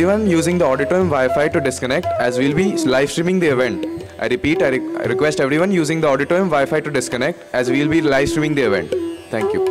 everyone using the auditorium Wi-Fi to disconnect as we'll be live streaming the event. I repeat, I, re- I request everyone using the auditorium Wi-Fi to disconnect as we'll be live streaming the event. Thank you.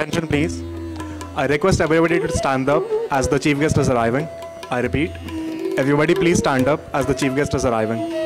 Attention, please. I request everybody to stand up as the chief guest is arriving. I repeat, everybody please stand up as the chief guest is arriving.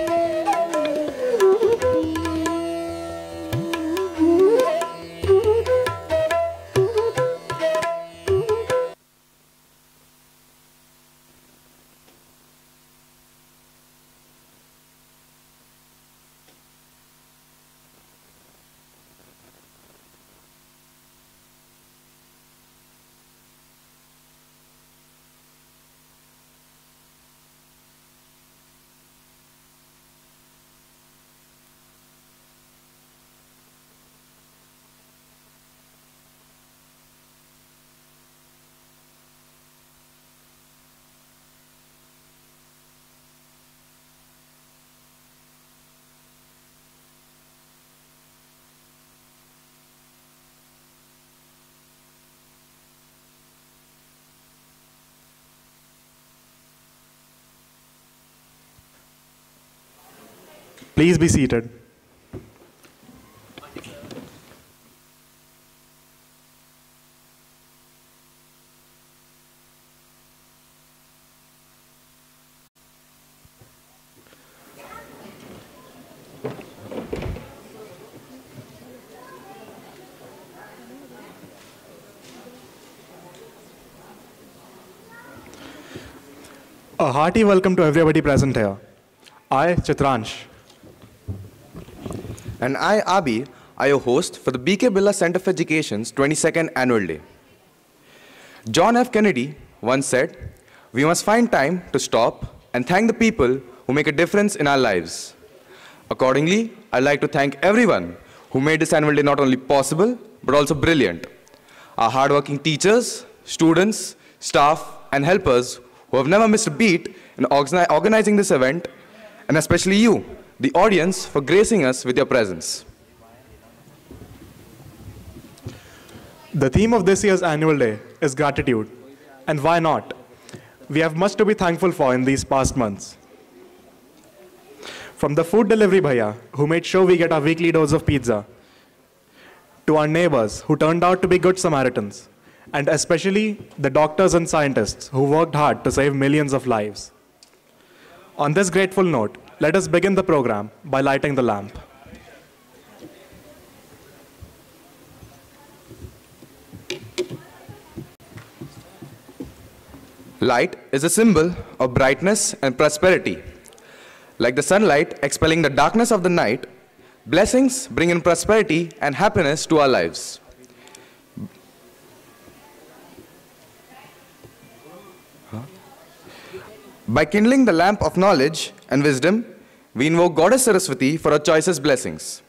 Please be seated. A hearty welcome to everybody present here. I, Chitransh, And I, Abi, are your host for the BK Birla Center for Education's 22nd Annual Day. John F. Kennedy once said, We must find time to stop and thank the people who make a difference in our lives. Accordingly, I'd like to thank everyone who made this annual day not only possible, but also brilliant. Our hardworking teachers, students, staff, and helpers who have never missed a beat in organizing this event, and especially you, the audience, for gracing us with your presence. The theme of this year's annual day is gratitude. And why not? We have much to be thankful for in these past months. From the food delivery bhaiya, who made sure we get our weekly dose of pizza, to our neighbors, who turned out to be good Samaritans, and especially the doctors and scientists who worked hard to save millions of lives. On this grateful note, let us begin the program by lighting the lamp. Light is a symbol of brightness and prosperity. Like the sunlight expelling the darkness of the night, blessings bring in prosperity and happiness to our lives. By kindling the lamp of knowledge and wisdom, we invoke Goddess Saraswati for our choicest blessings.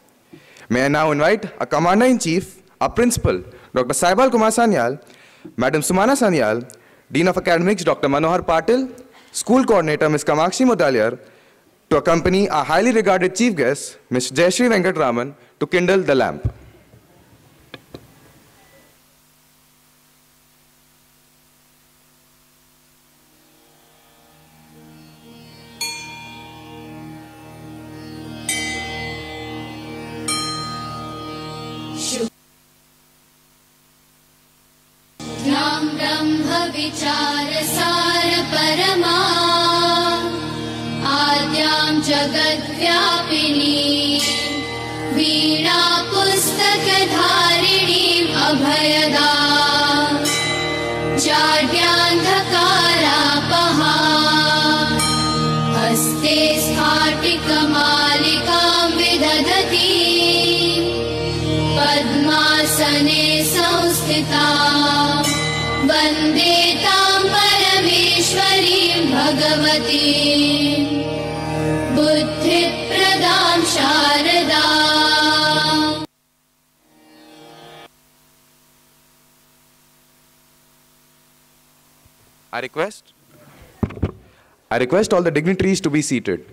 May I now invite our Commander in Chief, our Principal, Dr. Saibal Kumar Sanyal, Madam Sumana Sanyal, Dean of Academics, Dr. Manohar Patil, School Coordinator, Ms. Kamakshi Mudaliar, to accompany our highly regarded chief guest, Ms. Jayashree Venkatraman, to kindle the lamp. Bhagwati बुद्धिप्रदां Sharda I request. I request all the dignitaries to be seated.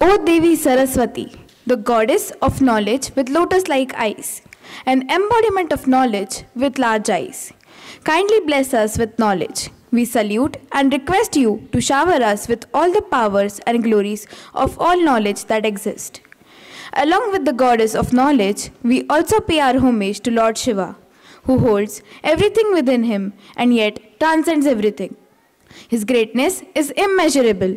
O Devi Saraswati, the goddess of knowledge with lotus like eyes, an embodiment of knowledge with large eyes, kindly bless us with knowledge, we salute and request you to shower us with all the powers and glories of all knowledge that exist. Along with the goddess of knowledge, we also pay our homage to Lord Shiva, who holds everything within him and yet transcends everything. His greatness is immeasurable.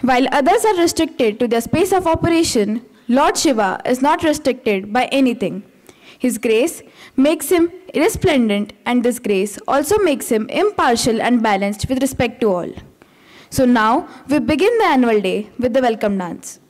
While others are restricted to their space of operation, Lord Shiva is not restricted by anything. His grace makes him resplendent, and this grace also makes him impartial and balanced with respect to all. So now we begin the annual day with the welcome dance.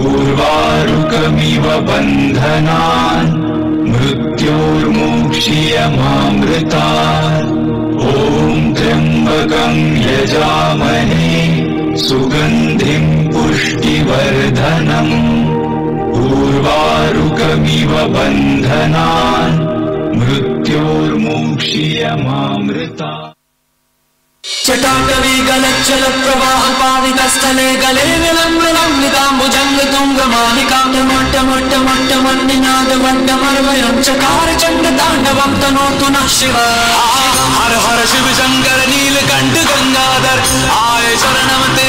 पूर्वारुकमिव बन्धनान् मृत्योर्मोक्ष्यमामृतात् ॐ त्र्यम्बकम् यजामहे सुगन्धिम् पुष्टिवर्धनम्। पूर्वारुकमिव बन्धनान् मृत्योर्मोक्ष्यमामृता चटाकवि गलच्चल प्रवाह पावितस्थले गले विलम्बलम्बिताम्बुजङ्ग तुङ्गमालिकां मोट्ट मोट्ट मोट्ट मन्निनाद वड्डमर्वयं चकार चण्ड ताण्डवं तनोतु नः शिव हर हर शिव शङ्कर नीलकण्ठ गङ्गाधर आय शरणम ते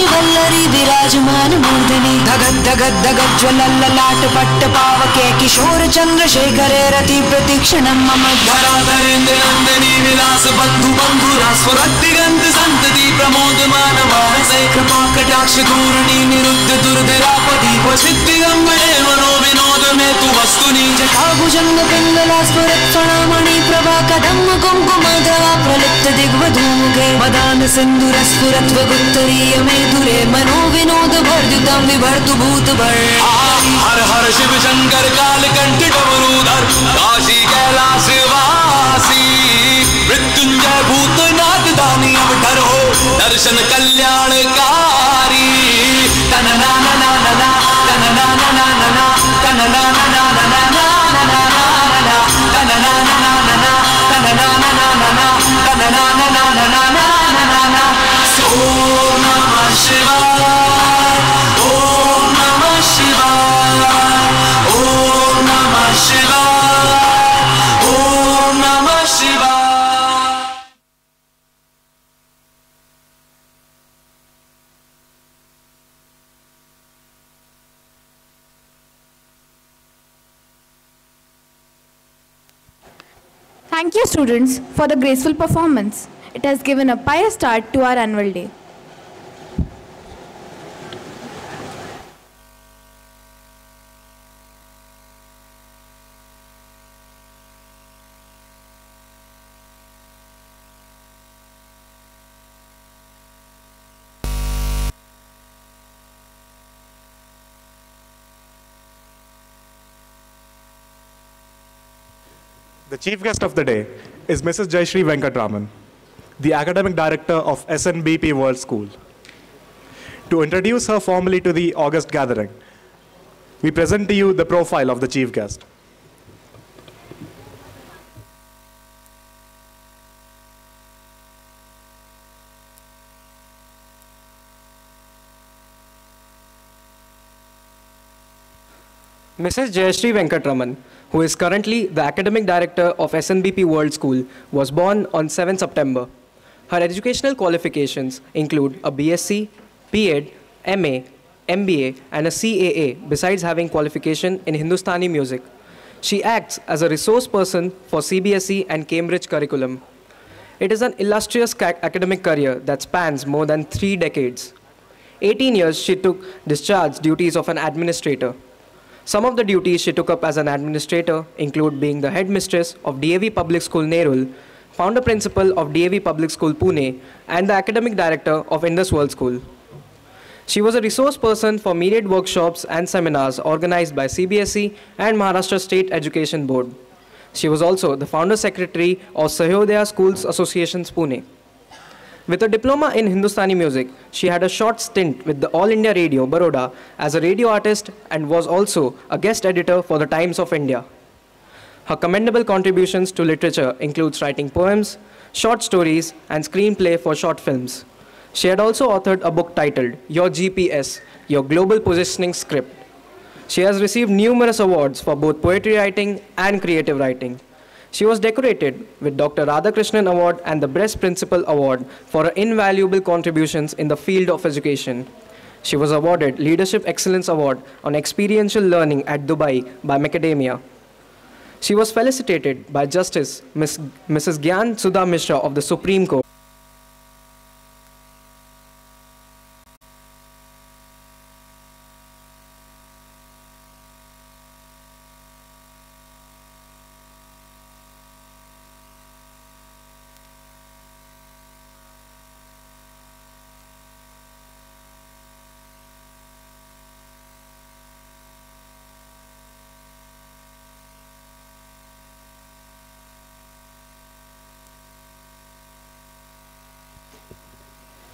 वल्लरी विराजमान मूर्धनि धगद धगद धगद ज्वलल्ललाट पट्ट पावके किशोर चंद्रशेखरे रति प्रतीक्षणं मम धराधरेन्द्र नंदिनी विलास बंधु बंधुरा स्वरदिगंत संतति प्रमोदमान मानसे कृपा कटाक्ष धूर्णी निरुद्ध दुर्धरापति वसिद्धिगंगणे मनो विनोद में तु वस्तुनि जटाभुजङ्ग पिङ्गला स्फुरत्फणामणि प्रभा कदम्ब कुङ्कुमधवा प्रलिप्त दिग्वधूमुखे मदान सिन्दूर स्फुरत्वगुत्तरीय दुरे मनो विनोद भर जुतम विभर तु भूत भर। हर हर शिव शंकर काल कंठ डबरूधर काशी कैलाश वासी। मृत्युंजय भूत नाथ दानी अब डर हो, दर्शन कल्याण तन ना ना ना ना तन ना ना ना ना तन ना students, for the graceful performance. It has given a pious start to our annual day. Chief guest of the day is Mrs. Jayashree Venkatraman, the academic director of SNBP World School. To introduce her formally to the August gathering, we present to you the profile of the chief guest. Mrs. Jayashree Venkatraman, who is currently the academic director of SNBP World School, was born on 7 September. Her educational qualifications include a BSc, B.Ed, MA, MBA, and a CAA, besides having qualification in Hindustani music. She acts as a resource person for CBSE and Cambridge curriculum. It is an illustrious ca- academic career that spans more than three decades. 18 years she took discharge duties of an administrator. Some of the duties she took up as an administrator include being the headmistress of DAV Public School Nerul, founder principal of DAV Public School Pune, and the academic director of Indus World School. She was a resource person for myriad workshops and seminars organized by CBSE and Maharashtra State Education Board. She was also the founder secretary of Sahodaya Schools Associations Pune. With a diploma in Hindustani music, she had a short stint with the All India Radio, Baroda, as a radio artist and was also a guest editor for the Times of India. Her commendable contributions to literature includes writing poems, short stories, and screenplay for short films. She had also authored a book titled Your GPS, Your Global Positioning Script. She has received numerous awards for both poetry writing and creative writing. She was decorated with Dr. Radhakrishnan Award and the Best Principal Award for her invaluable contributions in the field of education. She was awarded Leadership Excellence Award on Experiential Learning at Dubai by Macadamia. She was felicitated by Justice Ms. Mrs. Gyan Sudha Mishra of the Supreme Court.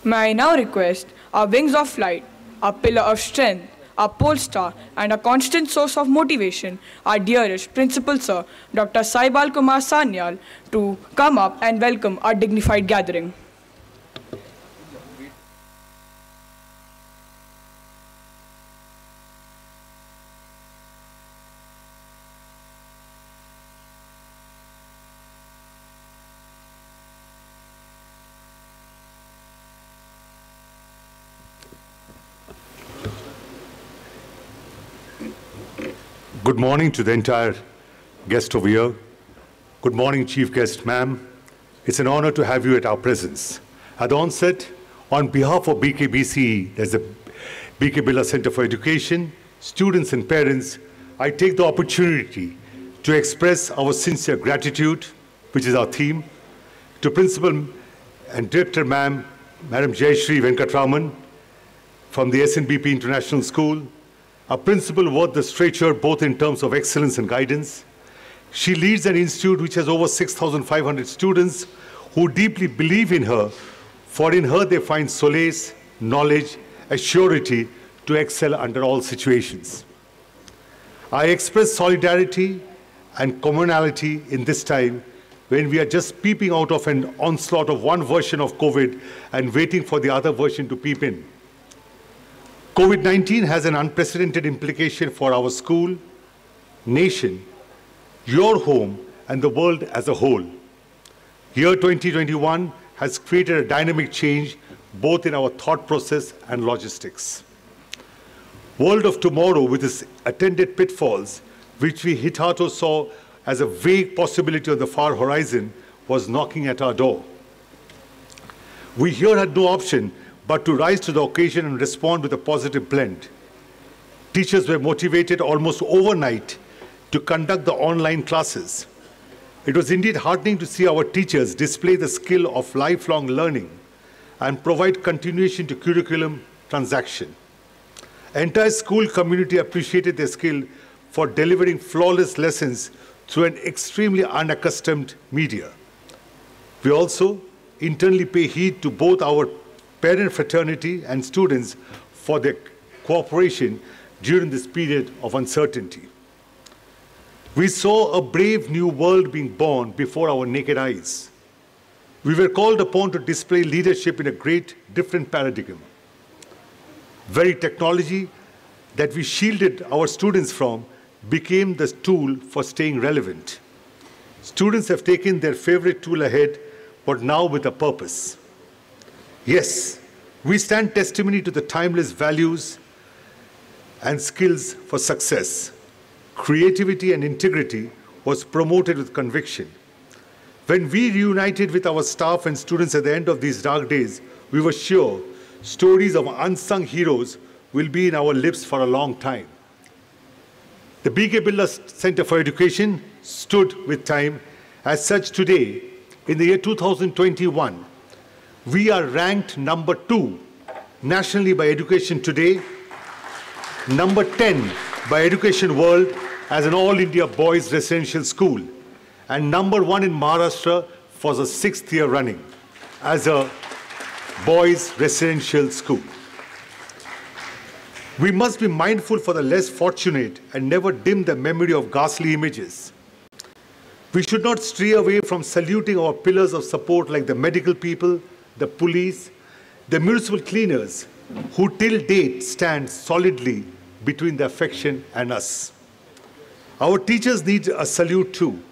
May I now request our wings of flight, our pillar of strength, our pole star, and a constant source of motivation, our dearest Principal Sir, Dr. Saibal Kumar Sanyal, to come up and welcome our dignified gathering. Good morning to the entire guest over here. Good morning, Chief Guest, ma'am. It's an honor to have you at our presence. At onset, on behalf of BKBCE, there's the BK Birla Center for Education, students and parents, I take the opportunity to express our sincere gratitude, which is our theme, to Principal and Director Ma'am, Madam Jayashree Venkatraman from the SNBP International School, a principal worth the stature both in terms of excellence and guidance. She leads an institute which has over 6,500 students who deeply believe in her, for in her they find solace, knowledge, assurity to excel under all situations. I express solidarity and commonality in this time when we are just peeping out of an onslaught of one version of COVID and waiting for the other version to peep in. COVID 19 has an unprecedented implication for our school, nation, your home, and the world as a whole. Year 2021 has created a dynamic change both in our thought process and logistics. World of tomorrow, with its attended pitfalls, which we hitherto saw as a vague possibility on the far horizon, was knocking at our door. We here had no option but to rise to the occasion and respond with a positive blend. Teachers were motivated almost overnight to conduct the online classes. It was indeed heartening to see our teachers display the skill of lifelong learning and provide continuation to curriculum transaction. Entire school community appreciated their skill for delivering flawless lessons through an extremely unaccustomed media. We also internally pay heed to both our parent fraternity and students for their cooperation during this period of uncertainty. We saw a brave new world being born before our naked eyes. We were called upon to display leadership in a great different paradigm. Very technology that we shielded our students from became the tool for staying relevant. Students have taken their favorite tool ahead, but now with a purpose. Yes, we stand testimony to the timeless values and skills for success. Creativity and integrity was promoted with conviction. When we reunited with our staff and students at the end of these dark days, we were sure stories of unsung heroes will be in our lips for a long time. The BK Birla Center for Education stood with time. As such, today, in the year 2021, we are ranked number two nationally by Education Today, number 10 by Education World as an all India boys residential school, and number one in Maharashtra for the sixth year running as a boys residential school. We must be mindful for the less fortunate and never dim the memory of ghastly images. We should not stray away from saluting our pillars of support like the medical people, the police, the municipal cleaners, who till date stand solidly between the affection and us. Our teachers need a salute too.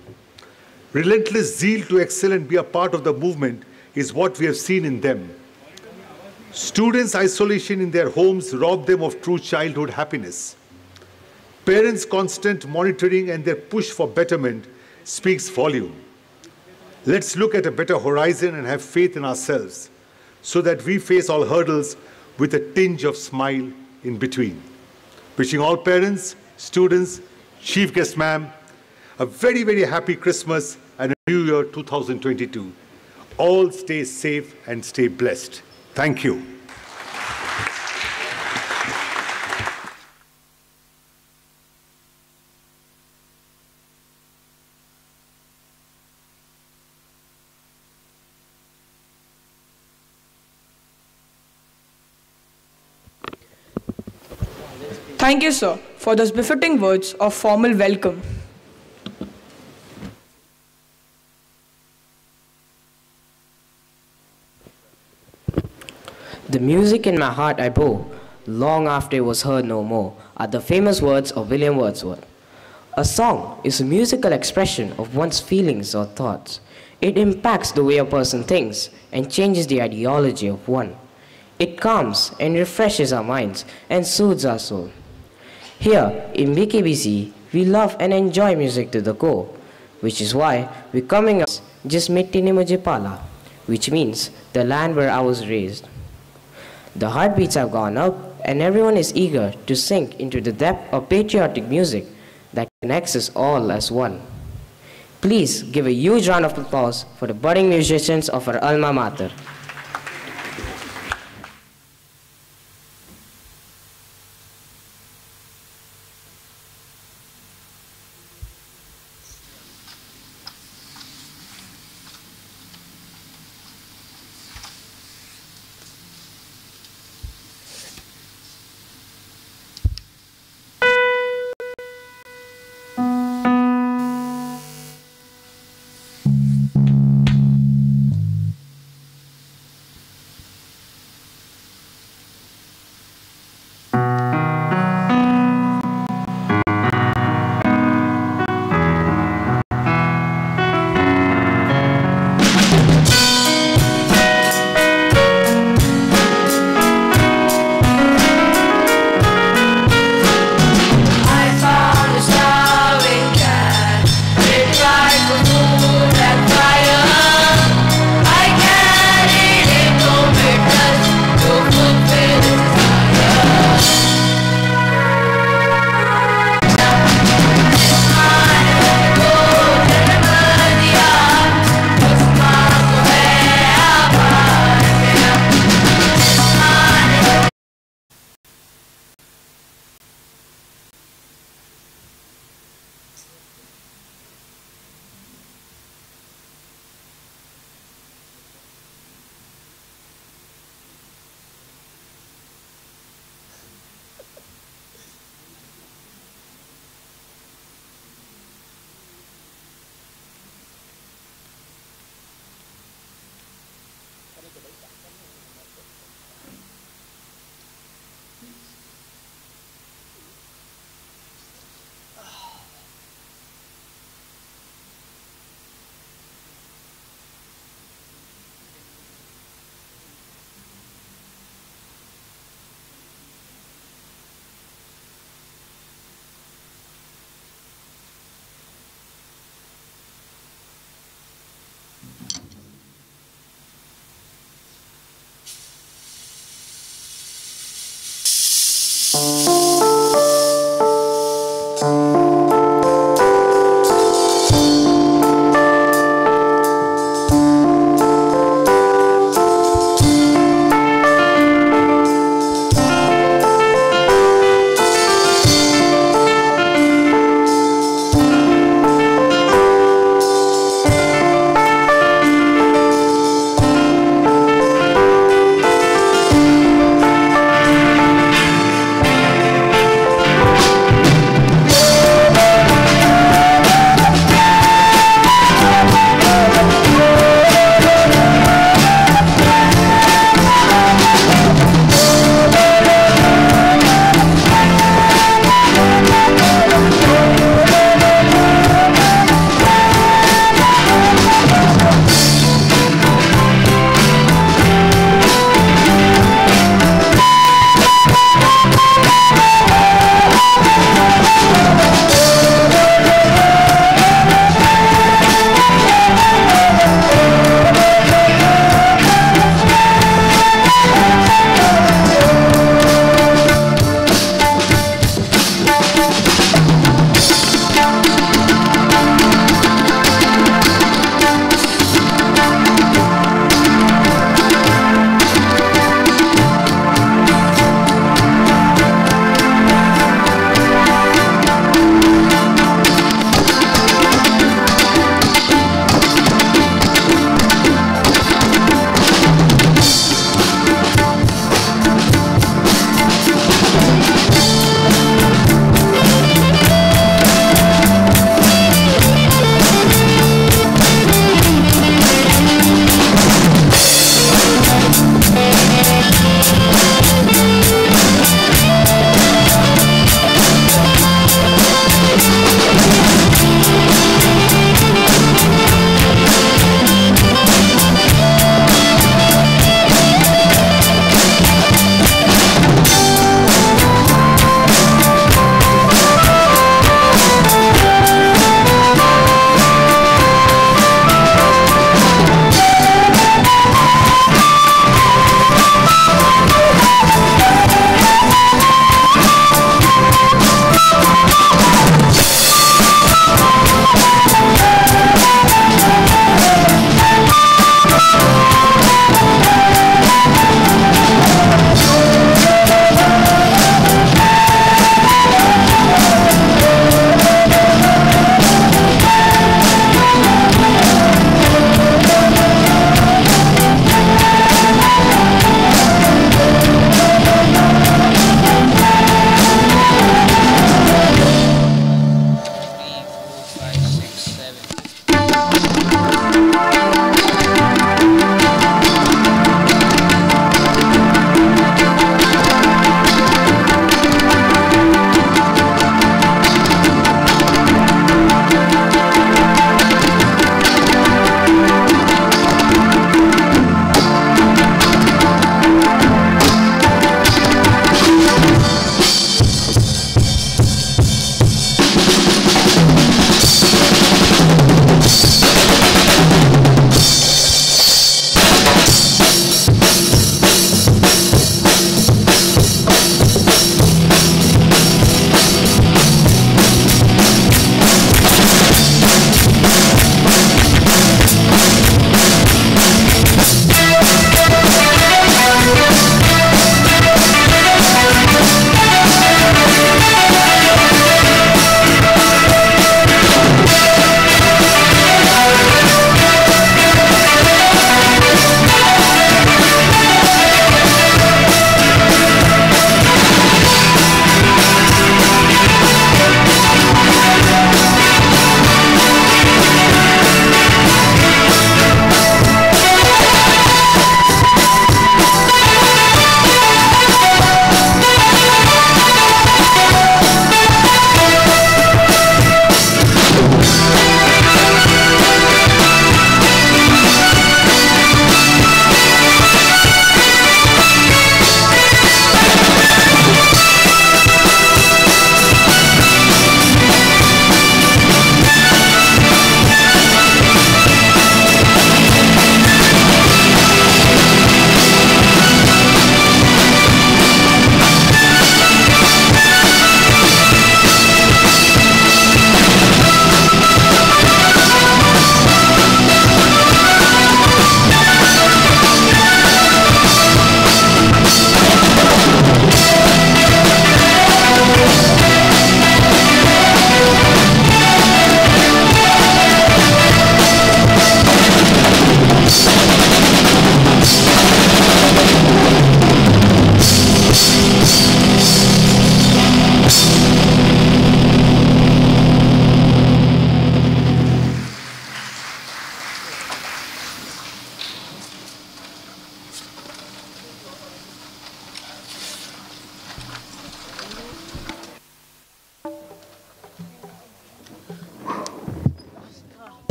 Relentless zeal to excel and be a part of the movement is what we have seen in them. Students' isolation in their homes robbed them of true childhood happiness. Parents' constant monitoring and their push for betterment speaks volume. Let's look at a better horizon and have faith in ourselves so that we face all hurdles with a tinge of smile in between. Wishing all parents, students, chief guest ma'am, a very, very happy Christmas and a new year 2022. All stay safe and stay blessed. Thank you. Thank you, sir, for those befitting words of formal welcome. The music in my heart I bore, long after it was heard no more, are the famous words of William Wordsworth. A song is a musical expression of one's feelings or thoughts. It impacts the way a person thinks and changes the ideology of one. It calms and refreshes our minds and soothes our soul. Here in BKBC, we love and enjoy music to the core, which is why we're coming up just Mittini Mujipala, which means the land where I was raised. The heartbeats have gone up, and everyone is eager to sink into the depth of patriotic music that connects us all as one. Please give a huge round of applause for the budding musicians of our alma mater.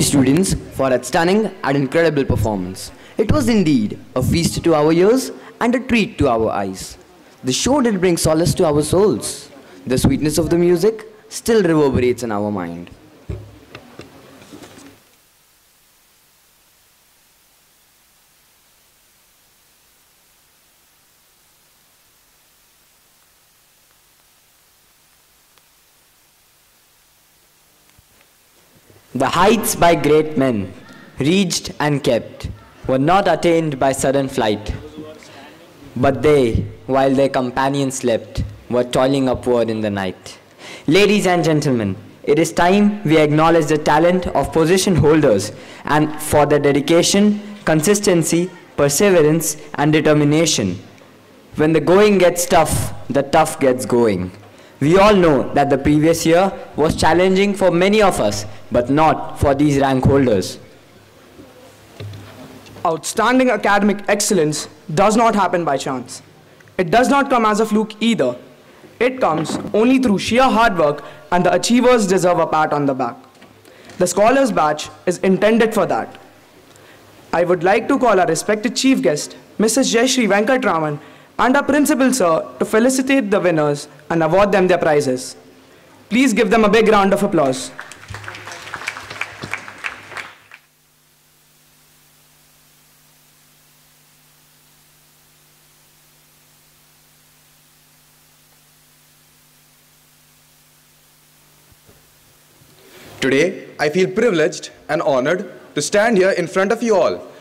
Students, for that stunning and incredible performance. It was indeed a feast to our ears and a treat to our eyes. The show did bring solace to our souls. The sweetness of the music still reverberates in our mind. The heights by great men, reached and kept, were not attained by sudden flight. But they, while their companions slept, were toiling upward in the night. Ladies and gentlemen, it is time we acknowledge the talent of position holders and for their dedication, consistency, perseverance, and determination. When the going gets tough, the tough gets going. We all know that the previous year was challenging for many of us, but not for these rank holders. Outstanding academic excellence does not happen by chance. It does not come as a fluke either. It comes only through sheer hard work, and the achievers deserve a pat on the back. The Scholars Badge is intended for that. I would like to call our respected chief guest, Mrs. Jayashree Venkatraman, and our principal sir to felicitate the winners and award them their prizes. Please give them a big round of applause. Today, I feel privileged and honored to stand here in front of you all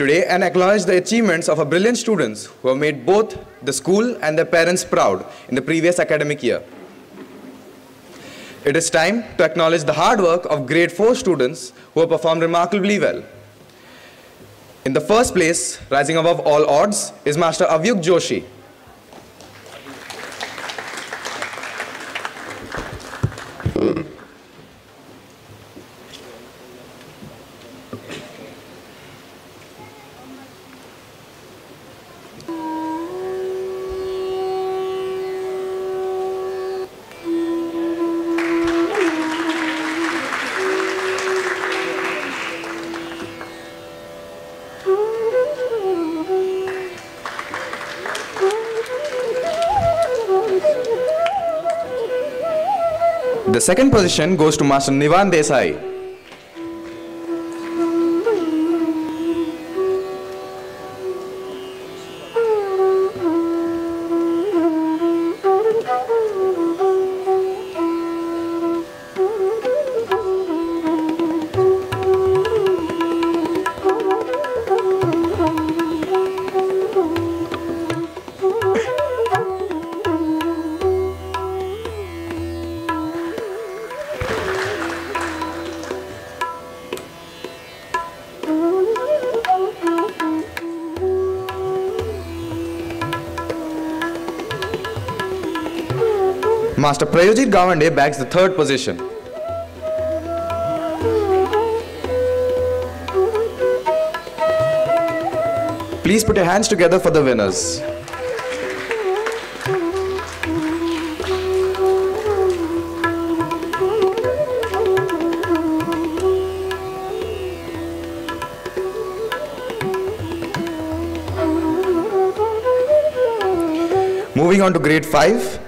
today and acknowledge the achievements of our brilliant students who have made both the school and their parents proud in the previous academic year. It is time to acknowledge the hard work of grade 4 students who have performed remarkably well. In the first place, rising above all odds, is Master Avyuk Joshi, The second position goes to Master Nivan Desai. Master Prayojit Gawande bags the third position. Please put your hands together for the winners. Moving on to grade 5,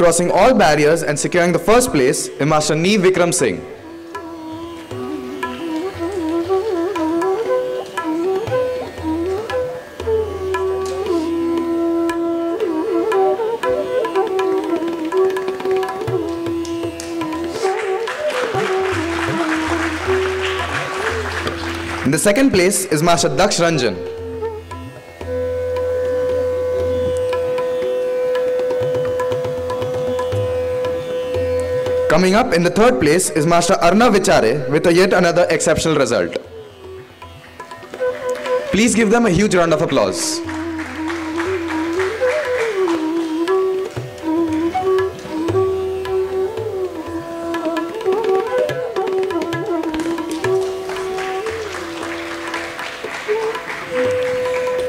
crossing all barriers and securing the first place is Master Nee Vikram Singh. In the second place is Master Daksh Ranjan. Coming up in the third place is Master Arnav Vichare with a yet another exceptional result. Please give them a huge round of applause.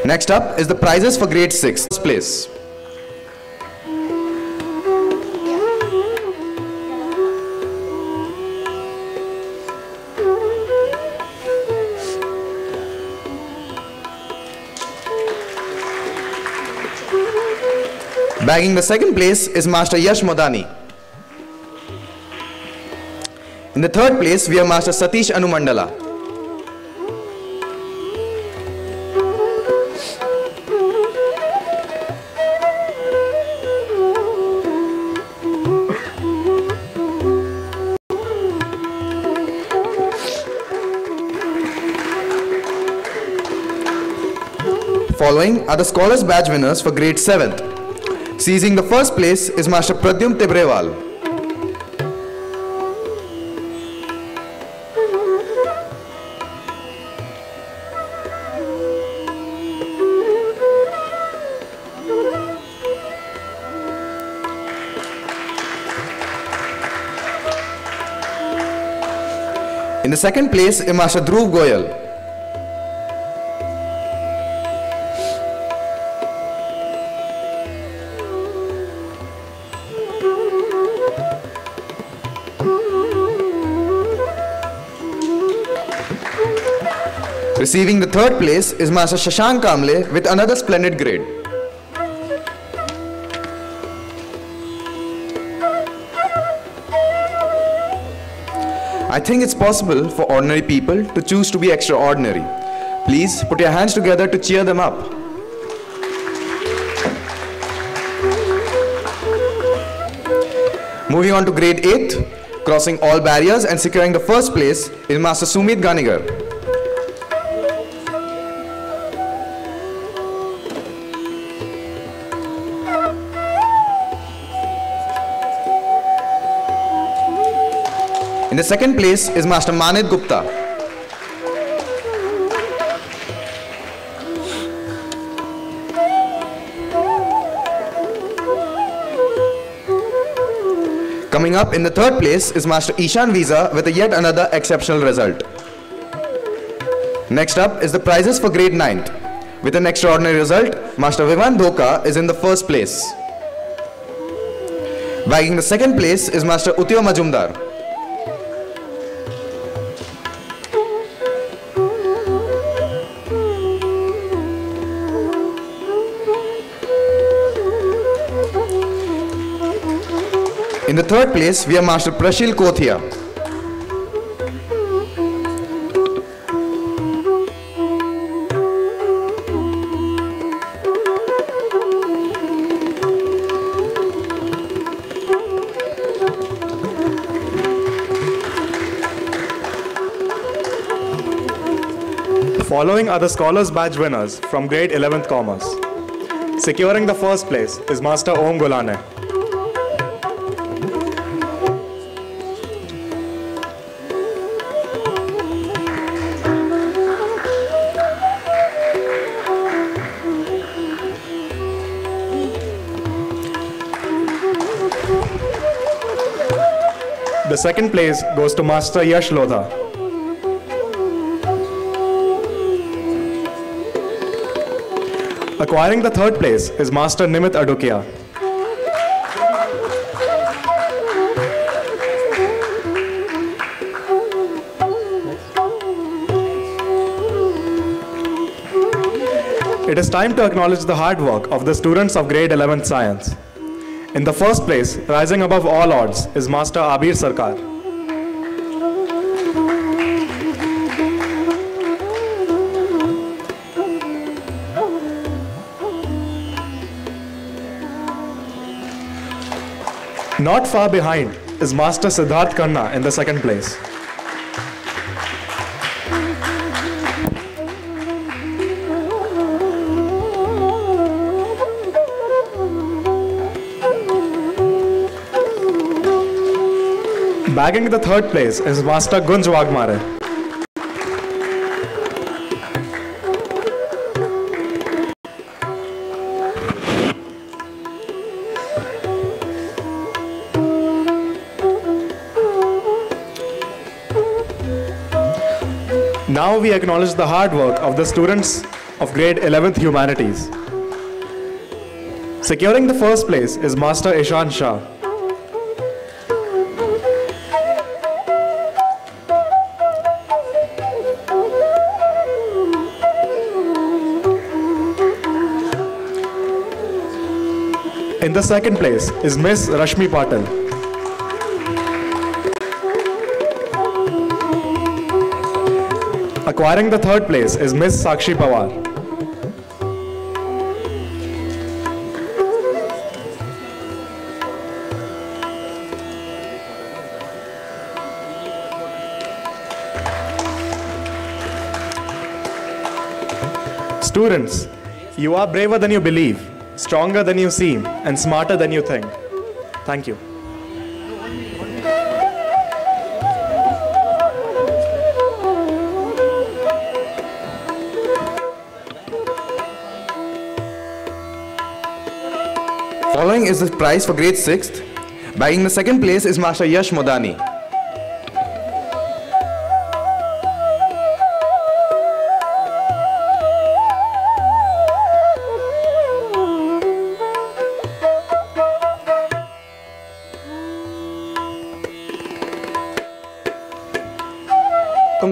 Next up is the prizes for grade 6 place. Bagging the second place is Master Yash Modani. In the third place, we have Master Satish Anumandala. Following are the Scholars Badge winners for grade 7th. Seizing the first place is Master Pradyum Tibrewal. In the second place is Master Dhruv Goyal. Receiving the third place is Master Shashank Kamle with another splendid grade. I think it's possible for ordinary people to choose to be extraordinary. Please put your hands together to cheer them up. Moving on to grade 8, crossing all barriers and securing the first place is Master Sumit Ganigar. The second place is Master Manit Gupta. Coming up in the third place is Master Ishan Visa with yet another exceptional result. Next up is the prizes for grade 9th. With an extraordinary result, Master Vivan Dhoka is in the first place. Bagging the second place is Master Utyo Majumdar. Third place, we have Master Prashil Kothia. Following are the Scholars Badge winners from grade 11th Commerce. Securing the first place is Master Om Gulane. Second place goes to Master Yash Lodha. Acquiring the third place is Master Nimit Adukia. It is time to acknowledge the hard work of the students of grade 11 science. In the first place, rising above all odds, is Master Abir Sarkar. Not far behind is Master Siddharth Karna in the second place. Bagging the third place is Master Gunj Wagmare. Now we acknowledge the hard work of the students of grade 11th Humanities. Securing the first place is Master Ishan Shah. In the second place is Miss Rashmi Patil. Acquiring the third place is Miss Sakshi Pawar. Students, you are braver than you believe, stronger than you seem, and smarter than you think. Thank you. Following is the prize for grade 6th. Bagging the second place is Master Yash Modani.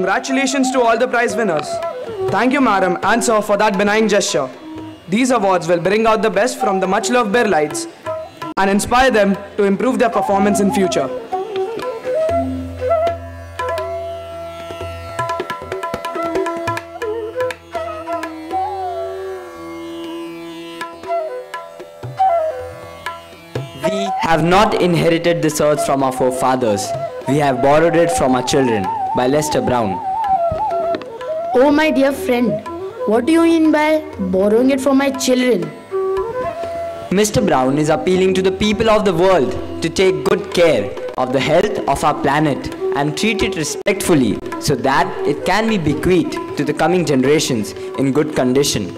Congratulations to all the prize winners. Thank you, madam and sir, for that benign gesture. These awards will bring out the best from the much loved Birlites and inspire them to improve their performance in future. We have not inherited this earth from our forefathers. We have borrowed it from our children. By Lester Brown. Oh, my dear friend, what do you mean by borrowing it from my children? Mr. Brown is appealing to the people of the world to take good care of the health of our planet and treat it respectfully so that it can be bequeathed to the coming generations in good condition.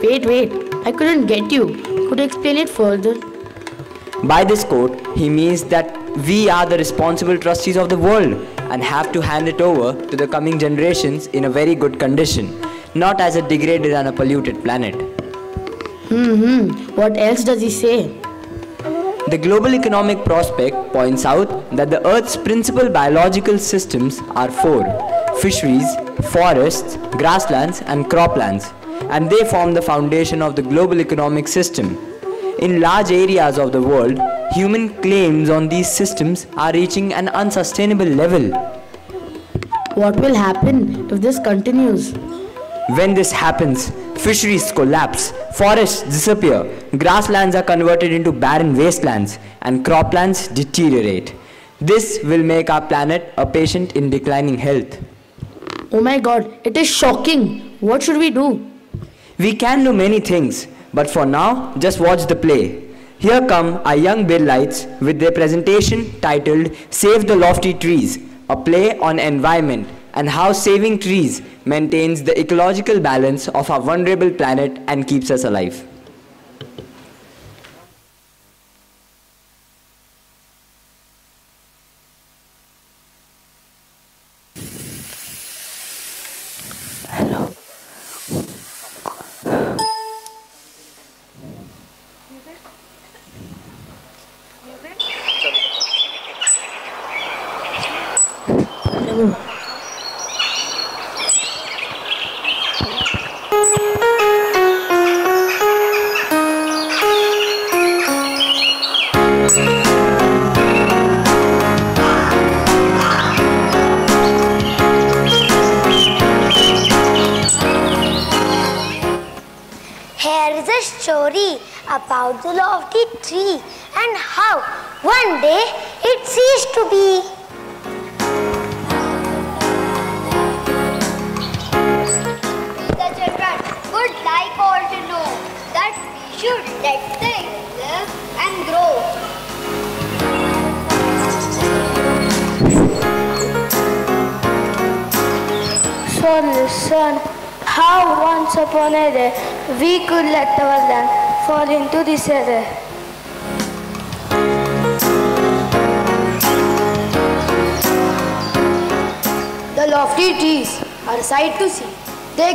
Wait, wait, I couldn't get you. Could you explain it further? By this quote, he means that we are the responsible trustees of the world and have to hand it over to the coming generations in a very good condition, not as a degraded and a polluted planet. Hmm, hmm. What else does he say? The Global Economic Prospect points out that the Earth's principal biological systems are four fisheries, forests, grasslands, and croplands, and they form the foundation of the global economic system. In large areas of the world, human claims on these systems are reaching an unsustainable level. What will happen if this continues? When this happens, fisheries collapse, forests disappear, grasslands are converted into barren wastelands, and croplands deteriorate. This will make our planet a patient in declining health. Oh my god, it is shocking. What should we do? We can do many things, but for now, just watch the play. Here come our young Birlites with their presentation titled Save the Lofty Trees, a play on environment and how saving trees maintains the ecological balance of our vulnerable planet and keeps us alive.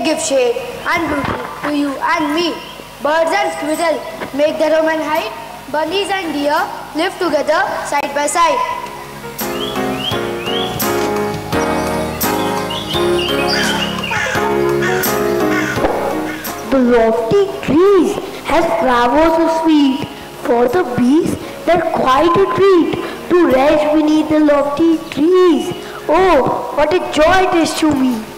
Give shade and beauty to you and me. Birds and squirrels make their home and hide. Bunnies and deer live together side by side. The lofty trees have flowers so sweet, For the bees, they're quite a treat to rest beneath the lofty trees. Oh, what a joy it is to me.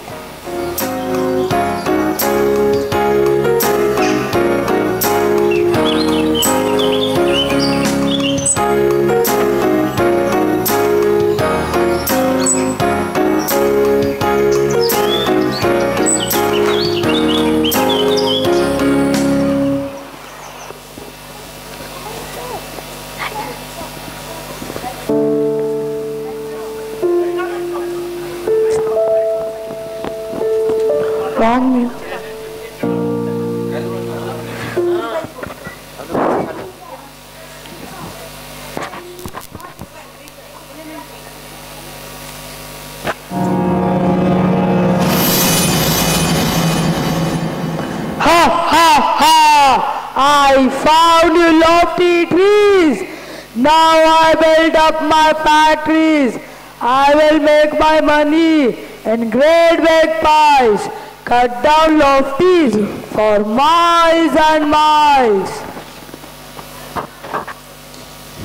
Cut down lofties for miles and miles.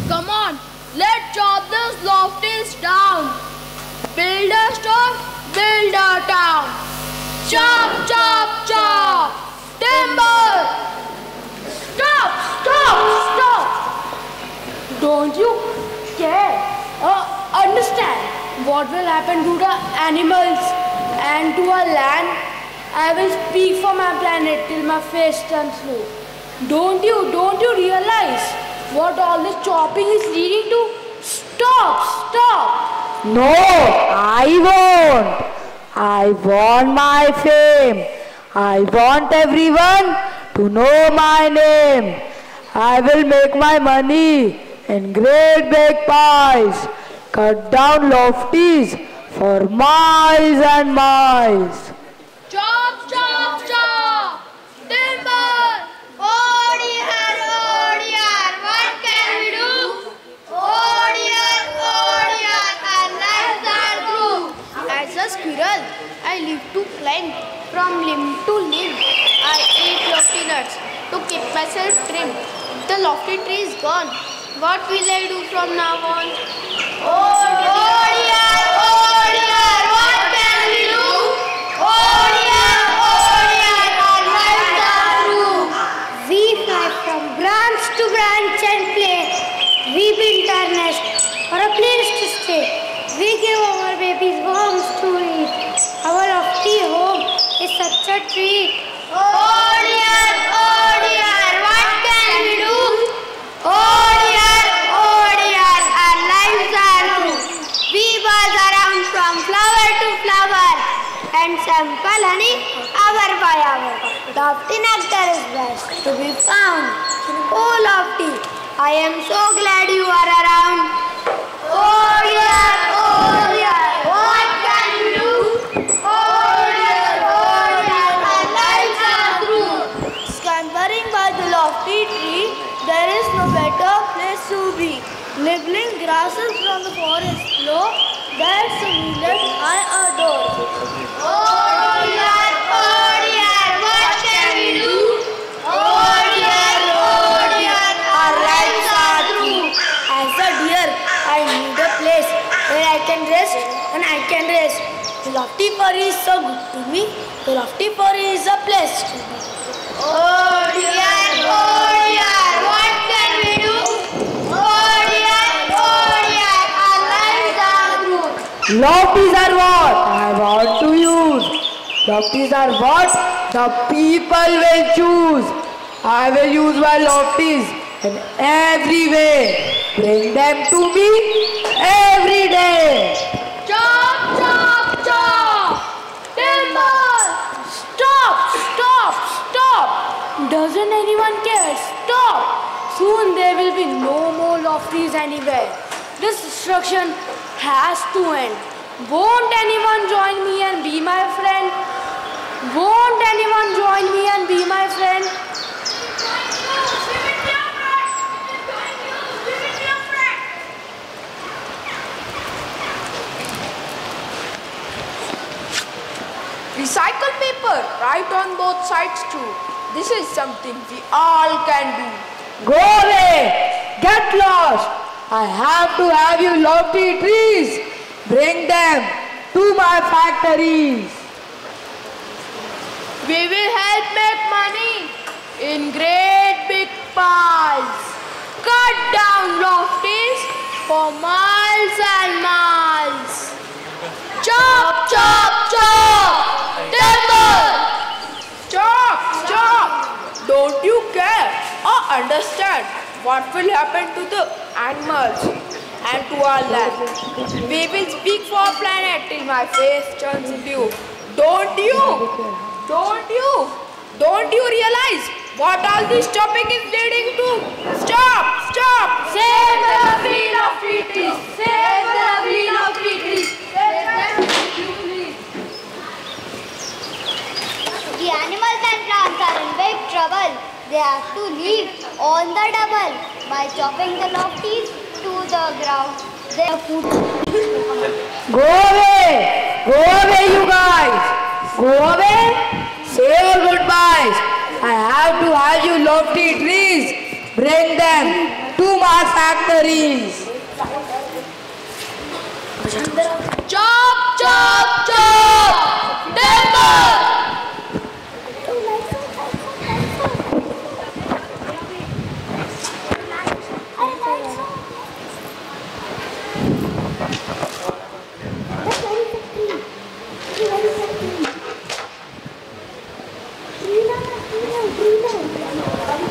Come on, let's chop those lofties down. Build a store, build a town. Chop, chop, chop. Timber. Stop, stop, stop. Don't you care? Uh, understand what will happen to the animals and to our land? I will speak for my planet till my face turns blue. Don't you, don't you realize what all this chopping is leading to? Stop, stop. No, I won't. I want my fame. I want everyone to know my name. I will make my money in great big pies. Cut down lofties for miles and miles. Chop, chop, chop. Timber. Oh dear, oh dear, what can we do? Oh dear, oh dear, our lives are through. As a squirrel, I live to climb from limb to live. I eat lofty nuts to keep myself trim. The lofty tree is gone. What will I do from now on? Oh dear, oh dear, what can we do? Oh dear, oh dear, our lives are through. We fly from branch to branch and play. We build our nest for a place to stay. We give our babies worms to such a treat. Oh dear, oh dear, what can we do? Oh dear, oh dear, our lives are through. We buzz around from flower to flower and sample honey hour by hour. Lofty nectar is best to be found. Oh lofty, I am so glad you are around. Oh dear, oh grasses from the forest floor, that's the millet I adore. Oh dear, oh dear, what can we do? Oh dear, oh dear, our lives are through. As a deer, I need a place where I can rest and I can rest. The lofty forest is so good to me. The lofty forest is a place to be. Oh dear, oh dear, what can we do? Oh dear, oh dear, our lives are through. Are what I want to use. Lofties are what the people will choose. I will use my lofties in every way. Bring them to me every day. Chop, chop, chop! Timber! Stop! Stop! Stop! Doesn't anyone care? Stop! Soon there will be no more lofties anywhere. This destruction has to end. Won't anyone join me and be my friend? Won't anyone join me and be my friend? Recycle paper right on both sides too. This is something we all can do. Go away! Get lost! I have to have you lofty trees. Bring them to my factories. We will help make money in great big piles. Cut down lofties for miles and miles. Chop, chop, chop! Timber! Chop! Chop! Don't you care or understand what will happen to the animals and to our land? We will speak for our planet till my face turns blue. Don't you? Don't you? Don't you realize what all this chopping is leading to? Stop! Stop! Save the lofty trees! Save the lovely lofty trees! Save! The animals and plants are in big trouble. They have to leave on the double by chopping the lofties to the ground. Their food. Go away! Go away, you guys! Go away! Say your goodbyes! I have to have you lofty trees. Bring them to my factories. Chop, chop, chop! Timber!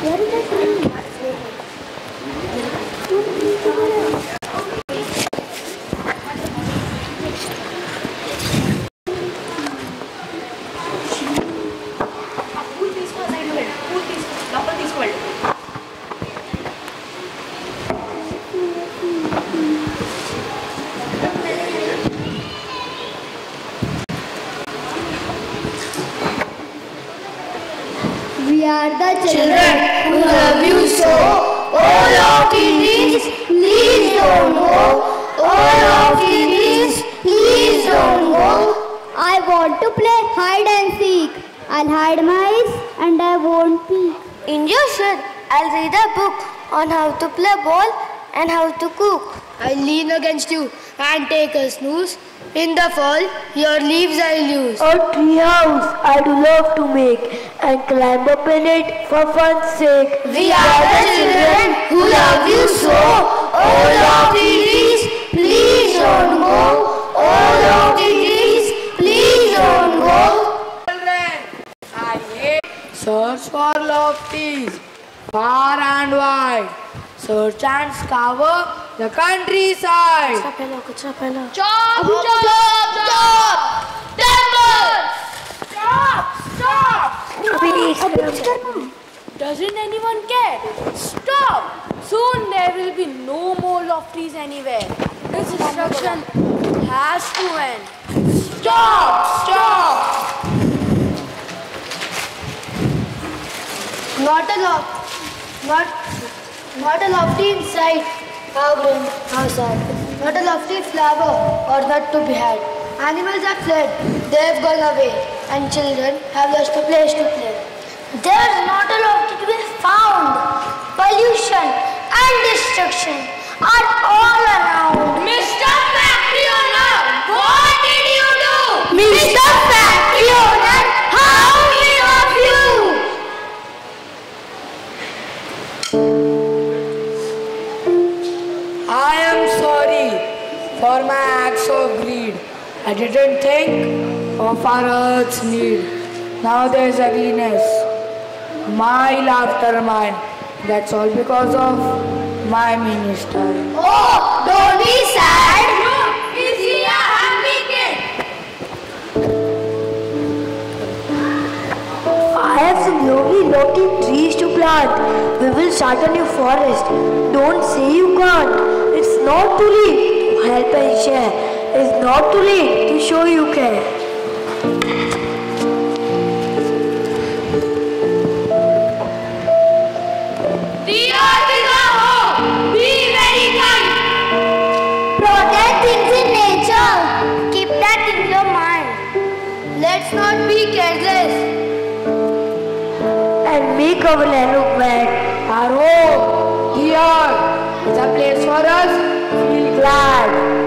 We take a snooze. In the fall, your leaves I'll use. A tree house I'd love to make and climb up in it for fun's sake. We are the children who love you so. All of the trees, please don't go. All of the trees, please don't go. I hate search for lofties far and wide. Search and scour the countryside. Chop, chop, chop! Timber! Stop! Stop! Doesn't anyone care? Stop! Soon there will be no more lofties anywhere. This destruction has to end. Stop! Stop! Not a loft, not, not a lofty inside. How grim, how sad. Not a lofty flower or nut to be had. Animals have fled, they have gone away, and children have lost a place to play. There's not a lofty to be found. Pollution and destruction are all around. Mr. Factory Owner, what did you do? Mr. Factory Owner, for my acts of greed. I didn't think of our earth's need. Now there's ugliness. My laughter mine. That's all because of my minister. Oh, don't be sad. Is he a happy kid? I have some lovely lofty trees to plant. We will start a new forest. Don't say you can't. It's not too late to help and share. It's not too late to show you care. The earth is our home. Be very kind. Protect things in nature. Keep that in your mind. Let's not be careless. And and meek of movement. Our home, here, is a place for us. Feel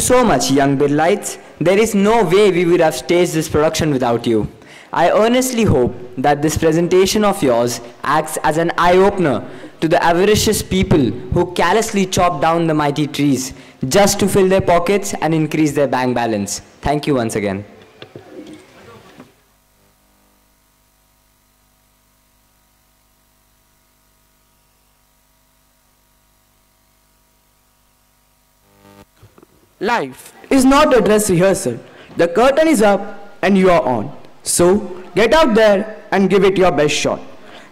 you so much, young Birlites. There is no way we would have staged this production without you. I earnestly hope that this presentation of yours acts as an eye-opener to the avaricious people who callously chop down the mighty trees just to fill their pockets and increase their bank balance. Thank you once again. Life is not a dress rehearsal. The curtain is up and you are on. So get out there and give it your best shot.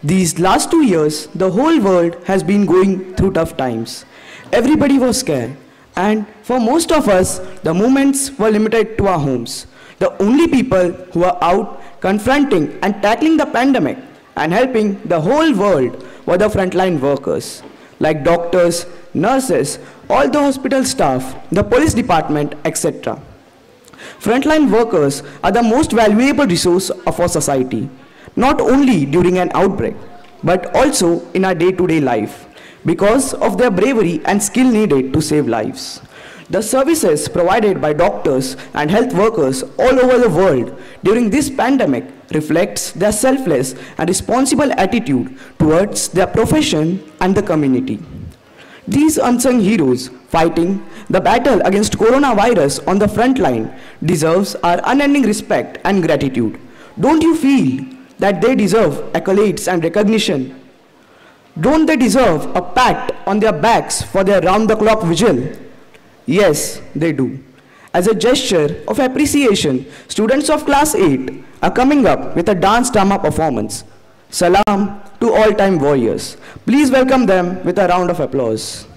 These last two years, the whole world has been going through tough times. Everybody was scared. And for most of us, the moments were limited to our homes. The only people who were out confronting and tackling the pandemic and helping the whole world were the frontline workers, like doctors, nurses, all the hospital staff, the police department, etc. Frontline workers are the most valuable resource of our society, not only during an outbreak, but also in our day-to-day life, because of their bravery and skill needed to save lives. The services provided by doctors and health workers all over the world during this pandemic reflects their selfless and responsible attitude towards their profession and the community. These unsung heroes fighting the battle against coronavirus on the front line deserves our unending respect and gratitude. Don't you feel that they deserve accolades and recognition? Don't they deserve a pat on their backs for their round-the-clock vigil? Yes, they do. As a gesture of appreciation, students of class 8 are coming up with a dance drama performance. Salam to all-time warriors. Please welcome them with a round of applause.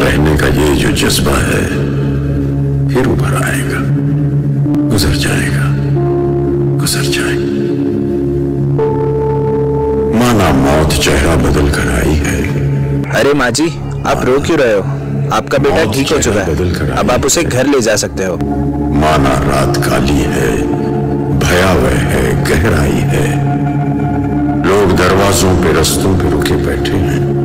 रहने का ये जो जज्बा है फिर उभर आएगा। गुजर जाएगा। गुजर जाएगा माना मौत चेहरा बदल कर आई है। अरे माँ जी आप रो क्यों रहे हो? आपका बेटा ठीक हो चुका है। अब आप उसे घर ले जा सकते हो। माना रात काली है भयावह है गहराई है। लोग दरवाजों पे रस्तों पे रुके बैठे हैं।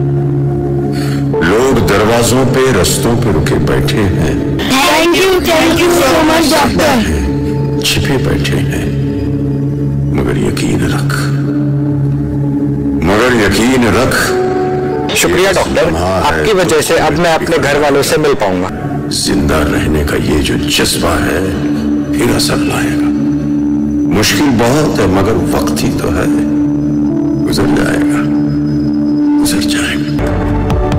दरवाजों पे रस्तों पे रुके बैठे हैं। Thank you thank you so much doctor छिपे बैठे हैं। मगर यकीन रख मगर यकीन रख शुक्रिया डॉक्टर आपकी वजह से अब मैं अपने घर वालों से मिल पाऊँगा। ज़िंदा रहने का ये जो जज्बा है फिर असर लाएगा। मुश्किल बहुत है मगर वक्त ही तो है। गुजर जाएगा गुजर जाएगा।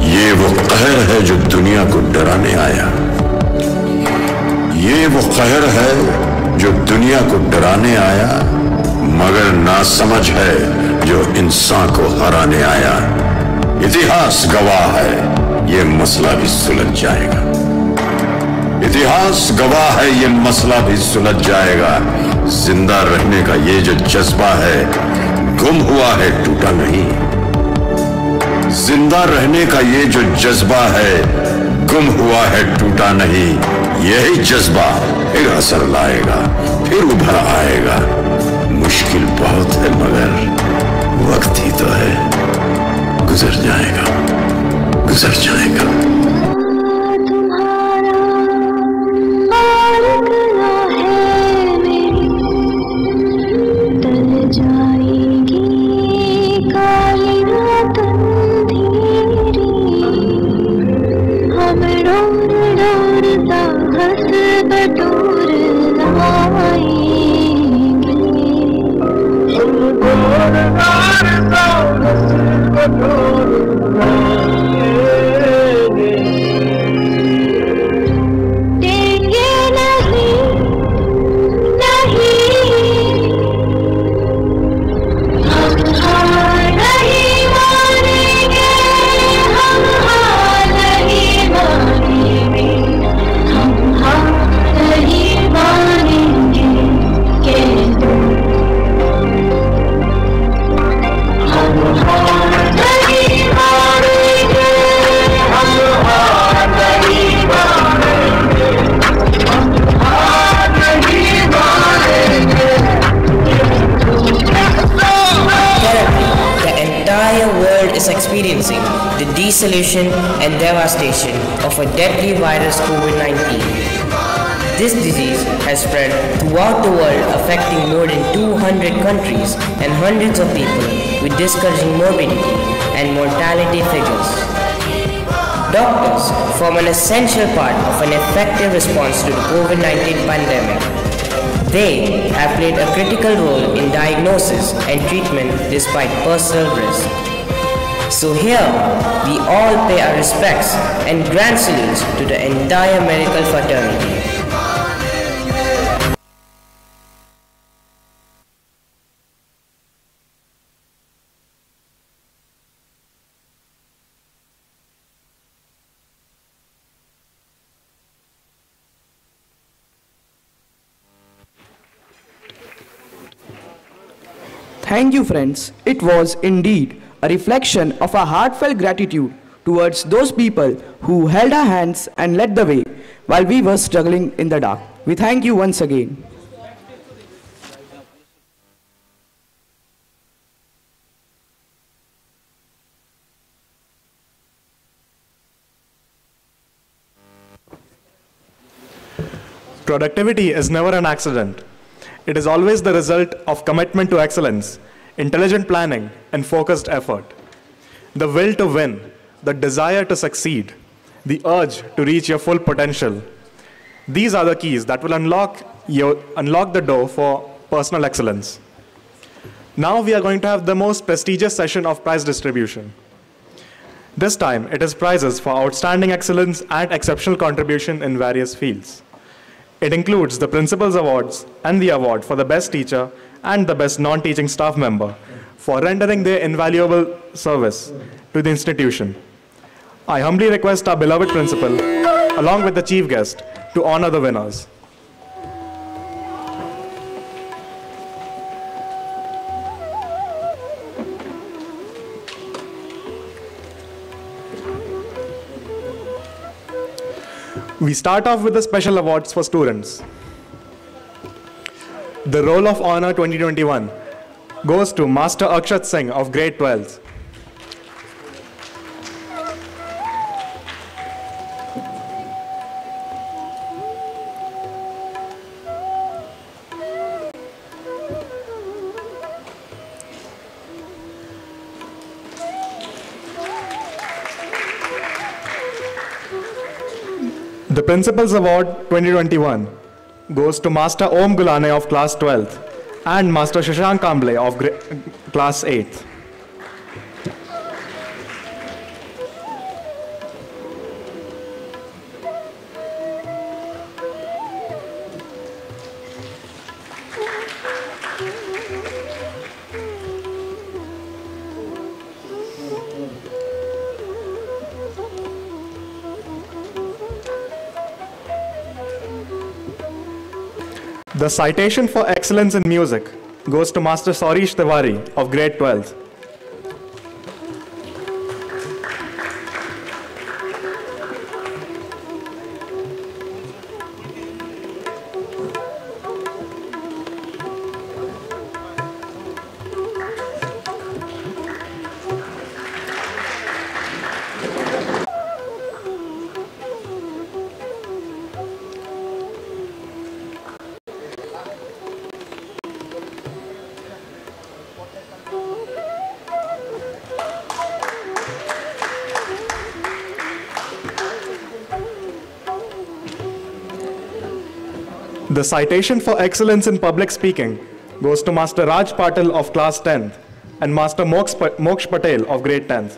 ये वो कहर है जो दुनिया को डराने आया। ये वो कहर है जो दुनिया को डराने आया, मगर ना समझ है जो इंसान को हराने आया। इतिहास गवाह है, ये मसला भी सुलझ जाएगा। इतिहास गवाह है, ये मसला भी सुलझ जाएगा। ज़िंदा रहने का ये जो जज्बा है, गुम हुआ है, टूटा नहीं। ज़िंदा रहने का ये जो जज्बा है, गुम हुआ है, टूटा नहीं। यही जज्बा फिर असर लाएगा, फिर उभर आएगा। मुश्किल बहुत है, मगर वक्त ही तो है। गुजर जाएगा गुजर जाएगा। Essential part of an effective response to the COVID-19 pandemic. They have played a critical role in diagnosis and treatment despite personal risk. So here, we all pay our respects and grand salutes to the entire medical fraternity. You, friends. It was indeed a reflection of our heartfelt gratitude towards those people who held our hands and led the way while we were struggling in the dark. We thank you once again. Productivity is never an accident. It is always the result of commitment to excellence, intelligent planning, and focused effort. The will to win, the desire to succeed, the urge to reach your full potential. These are the keys that will unlock, your, unlock the door for personal excellence. Now we are going to have the most prestigious session of prize distribution. This time, it is prizes for outstanding excellence and exceptional contribution in various fields. It includes the Principal's Awards and the award for the best teacher and the best non-teaching staff member, for rendering their invaluable service to the institution. I humbly request our beloved principal, along with the chief guest, to honor the winners. We start off with the special awards for students. The Roll of Honor 2021 goes to Master Akshat Singh of grade 12. The Principal's Award 2021 goes to Master Om Gulane of class 12th and Master Shashank Kamble of class 8th. The citation for excellence in music goes to Master Saurish Tiwari of grade 12th. The citation for excellence in public speaking goes to Master Raj Patil of class 10th and Master Moksh Patel of grade 10th.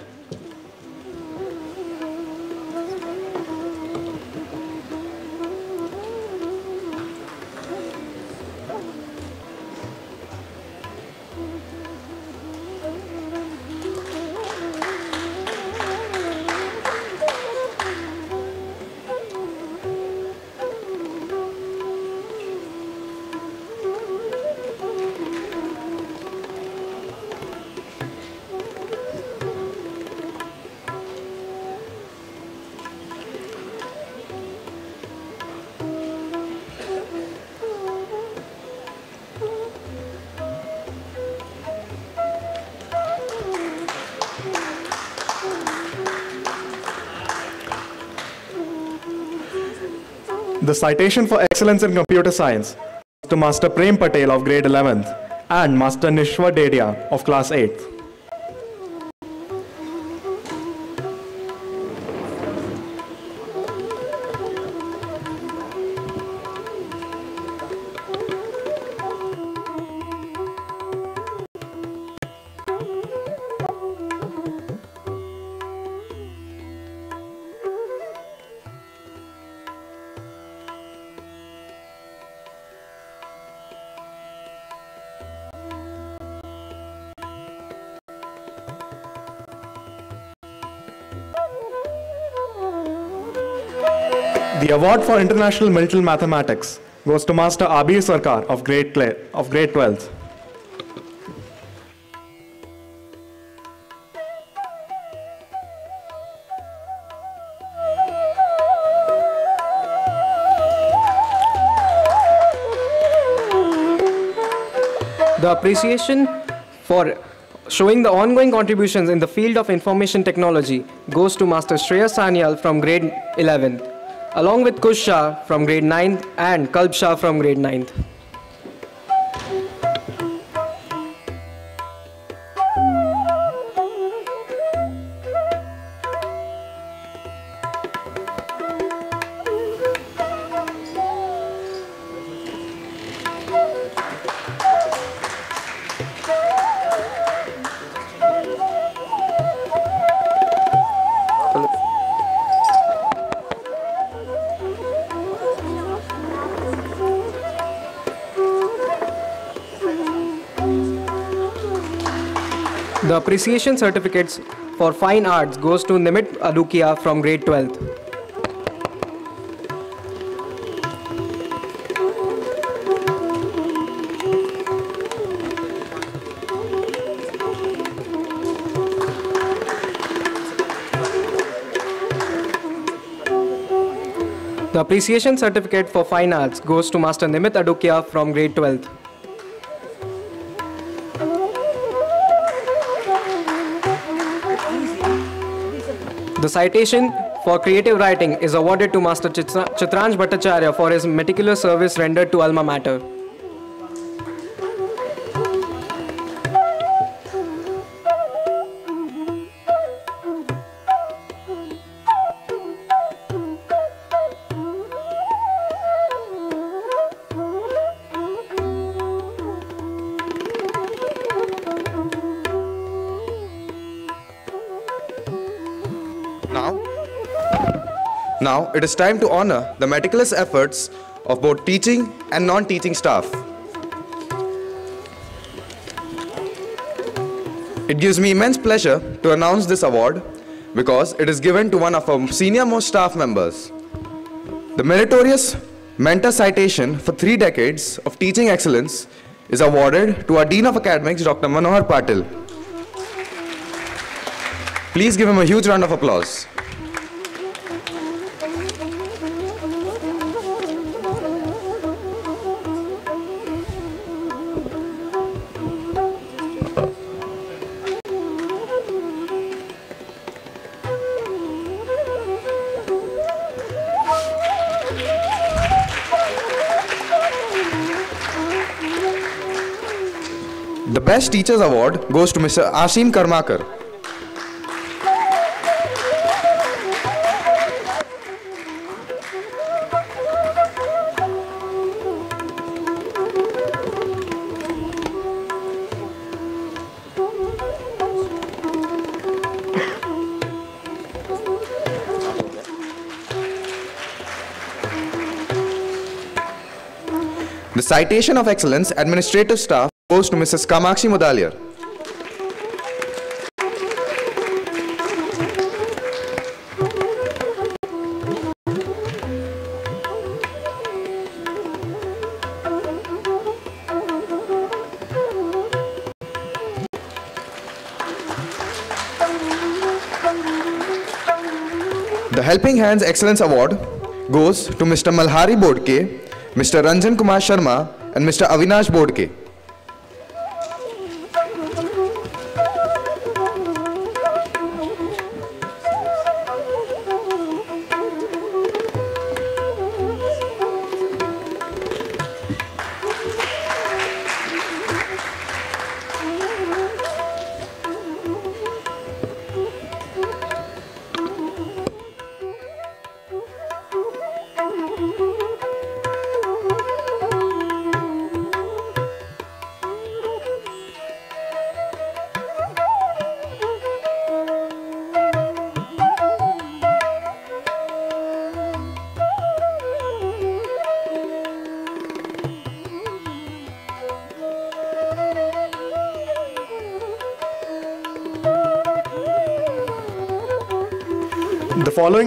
The citation for excellence in computer science to Master Prem Patel of grade 11th and Master Nishwa Dedia of class 8th. Award for international mental mathematics goes to Master Abir Sarkar of grade, of grade 12th. The appreciation for showing the ongoing contributions in the field of information technology goes to Master Shreya Sanyal from grade 11th, along with Kush Shah from grade 9th and Kalb Shah from grade 9th. Appreciation certificates for fine arts goes to Nimit Adukia from grade 12th. The appreciation certificate for fine arts goes to Master Nimit Adukia from grade 12th. The citation for creative writing is awarded to Master Chitra- Chitranj Bhattacharya for his meticulous service rendered to alma mater. Now it is time to honor the meticulous efforts of both teaching and non-teaching staff. It gives me immense pleasure to announce this award because it is given to one of our senior most staff members. The meritorious mentor citation for three decades of teaching excellence is awarded to our Dean of Academics, Dr. Manohar Patil. Please give him a huge round of applause. Best Teachers Award goes to Mr. Ashim Karmakar. The Citation of Excellence Administrative Staff goes to Mrs. Kamakshi Mudaliar. The Helping Hands Excellence Award goes to Mr. Malhari Bodke, Mr. Ranjan Kumar Sharma, and Mr. Avinash Bodke.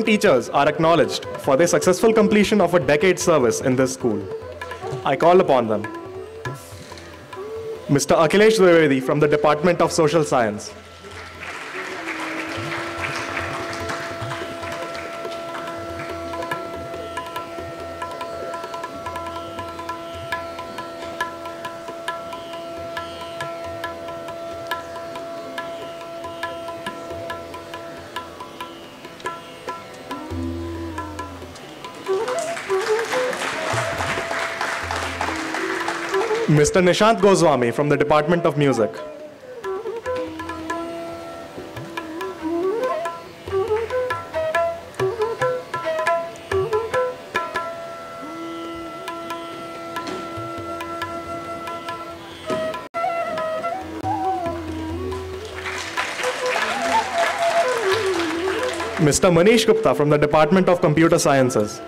The teachers are acknowledged for their successful completion of a decade service in this school. I call upon them. Mr. Akhilesh Dwivedi from the Department of Social Science. Mr. Nishant Goswami from the Department of Music. Mr. Manish Gupta from the Department of Computer Sciences.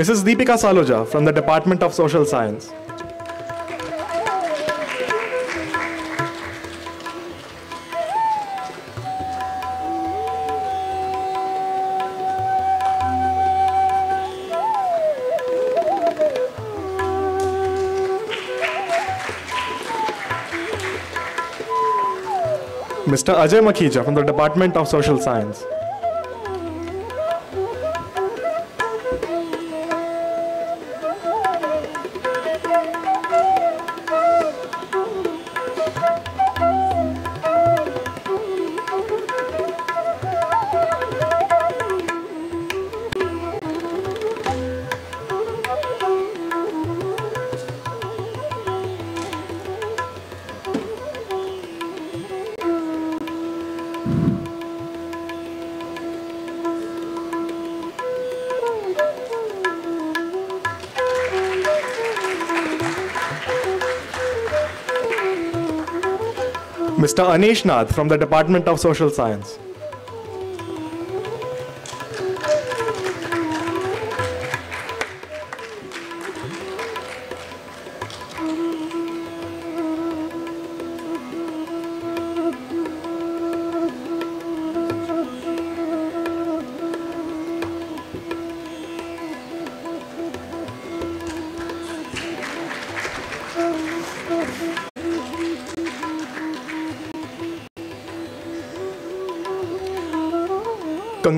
Mrs. Deepika Saluja from the Department of Social Science. Mr. Ajay Makhija from the Department of Social Science. Mr. Anish Nath from the Department of Social Science.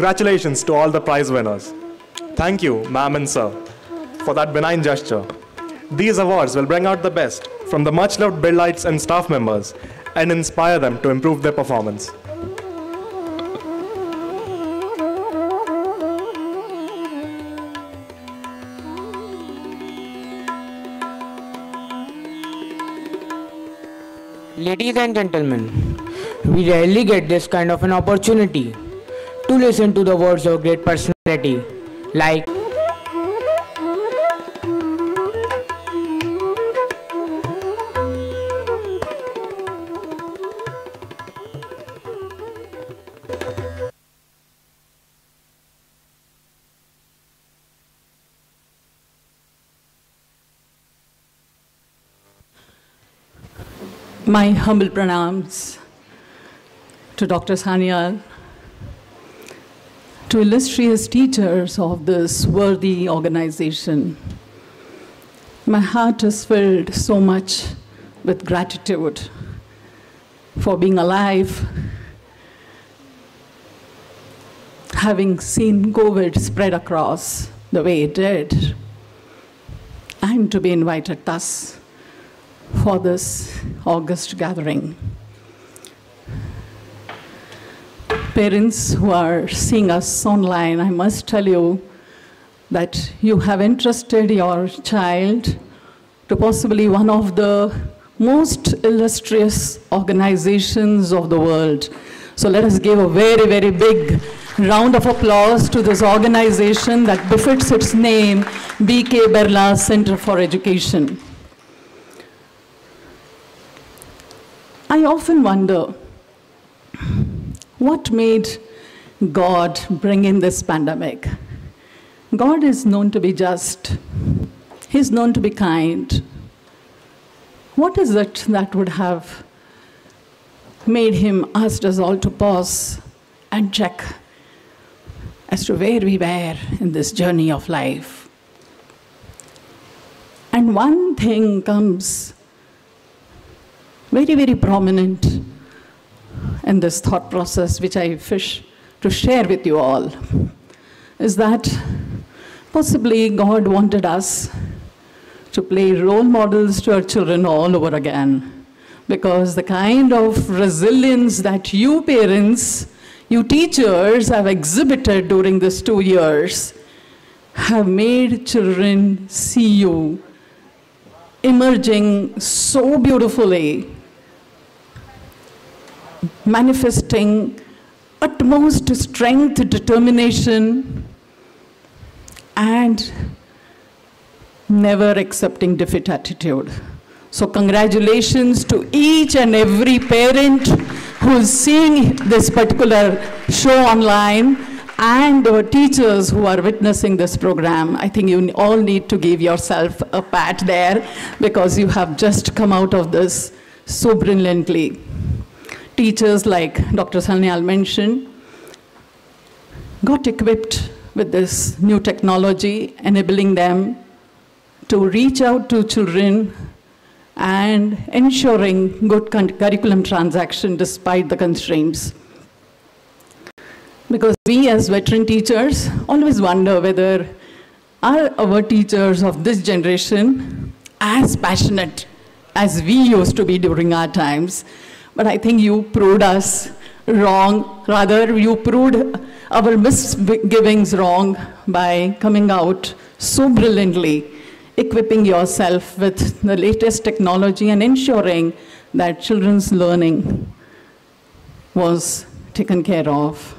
Congratulations to all the prize winners. Thank you, ma'am and sir, for that benign gesture. These awards will bring out the best from the much loved Birlites and staff members and inspire them to improve their performance. Ladies and gentlemen, we rarely get this kind of an opportunity listen to the words of great personality like My humble pranams to Dr. Sanyal, to illustrious teachers of this worthy organization. My heart is filled so much with gratitude for being alive, having seen COVID spread across the way it did, and to be invited thus for this August gathering. Parents who are seeing us online, I must tell you that you have entrusted your child to possibly one of the most illustrious organizations of the world. So let us give a very, very big round of applause to this organization that befits its name, BK Birla Center for Education. I often wonder what made God bring in this pandemic? God is known to be just, He's known to be kind. What is it that would have made Him asked us all to pause and check as to where we were in this journey of life? And one thing comes very, very prominent in this thought process, which I wish to share with you all, is that possibly God wanted us to play role models to our children all over again. Because the kind of resilience that you parents, you teachers have exhibited during these two years have made children see you emerging so beautifully manifesting utmost strength, determination, and never accepting defeat attitude. So congratulations to each and every parent who is seeing this particular show online and our teachers who are witnessing this program. I think you all need to give yourself a pat there because you have just come out of this so brilliantly. Teachers like Dr. Sanyal mentioned got equipped with this new technology, enabling them to reach out to children and ensuring good curriculum transaction despite the constraints. Because we as veteran teachers always wonder whether are our teachers of this generation as passionate as we used to be during our times. But I think you proved us wrong. Rather, you proved our misgivings wrong by coming out so brilliantly, equipping yourself with the latest technology and ensuring that children's learning was taken care of.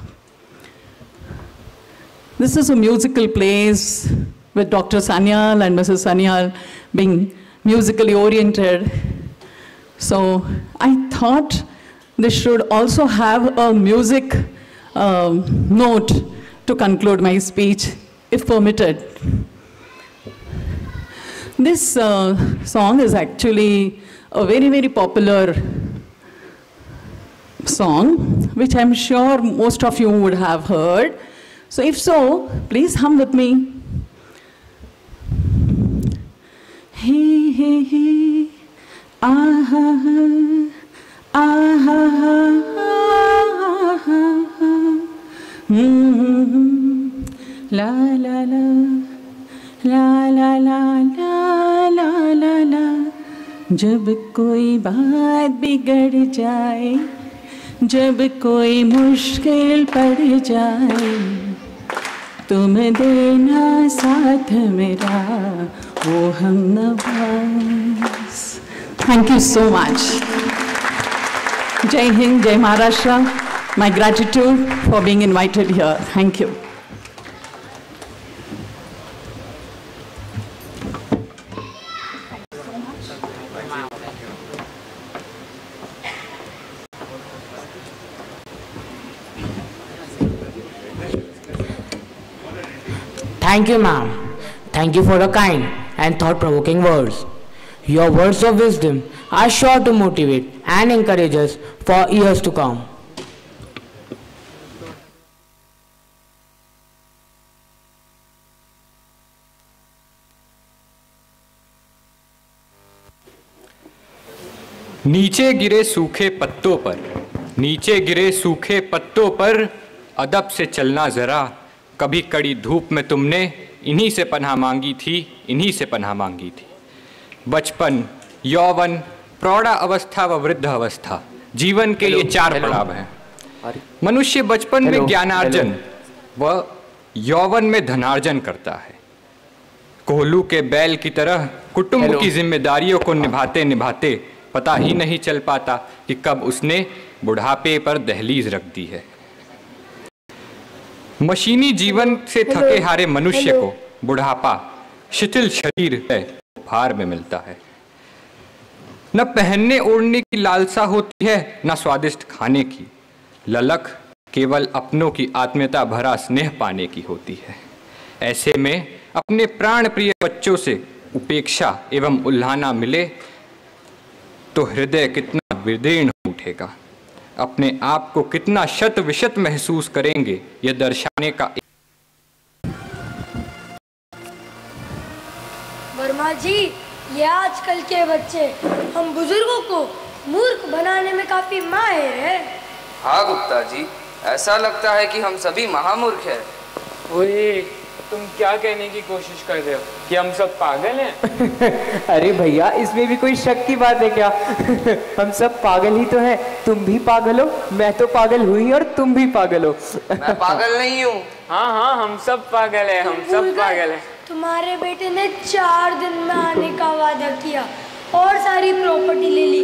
This is a musical place with Dr. Sanyal and Mrs. Sanyal being musically oriented. So I thought this should also have a music um, note to conclude my speech, if permitted. This uh, song is actually a very, very popular song, which I'm sure most of you would have heard. So if so, please hum with me. He, he, he, जब कोई बात बिगड़ जाए जब कोई मुश्किल पड़ जाए तुम देना साथ मेरा वो हम नवाज़ Thank you so much. Jai Hind, Jai Maharashtra. My gratitude for being invited here. Thank you. Thank you, ma'am. Thank you for the kind and thought provoking words. Your words of wisdom are sure to motivate and encourage us for years to come. नीचे गिरे सूखे पत्तों पर नीचे गिरे सूखे पत्तों पर अदब से चलना ज़रा कभी कड़ी धूप में तुमने इन्हीं से पनाह मांगी थी इन्हीं से पनाह मांगी थी बचपन यौवन प्रौढ़ा अवस्था व वृद्ध अवस्था। जीवन के ये चार पड़ाव हैं। मनुष्य बचपन में ज्ञानार्जन व यौवन में धनार्जन करता है। कोहलू के बैल की तरह कुटुंब की जिम्मेदारियों को निभाते निभाते पता ही नहीं चल पाता कि कब उसने बुढ़ापे पर दहलीज रख दी है। मशीनी जीवन से थके हारे मनुष्य को बुढ़ापा शिथिल शरीर है। भार में मिलता है। न पहनने ओढ़ने की लालसा होती है, न स्वादिष्ट खाने की। ललक केवल अपनों की आत्मीयता भरा स्नेह पाने की होती है। ऐसे में अपने प्राण प्रिय बच्चों से उपेक्षा एवं उल्हाना मिले तो हृदय कितना विदीर्ण उठेगा। अपने आप को कितना शत विशत महसूस करेंगे, यह दर्शाने का वर्मा जी ये आजकल के बच्चे हम बुज़ुर्गों को मूर्ख बनाने में काफ़ी माहिर है। हाँ गुप्ता जी ऐसा लगता है कि हम सभी महामूर्ख हैं। ओए तुम क्या कहने की कोशिश कर रहे हो? कि हम सब पागल हैं? अरे भैया इसमें भी कोई शक की बात है क्या? हम सब पागल ही तो हैं। तुम भी पागल हो मैं तो पागल हुई और तुम भी पागल हो। मैं पागल नहीं हूँ। हाँ हाँ हम सब पागल हैं हम सब पागल हैं। तुम्हारे बेटे ने चार दिन में आने का वादा किया और सारी प्रॉपर्टी ले ली।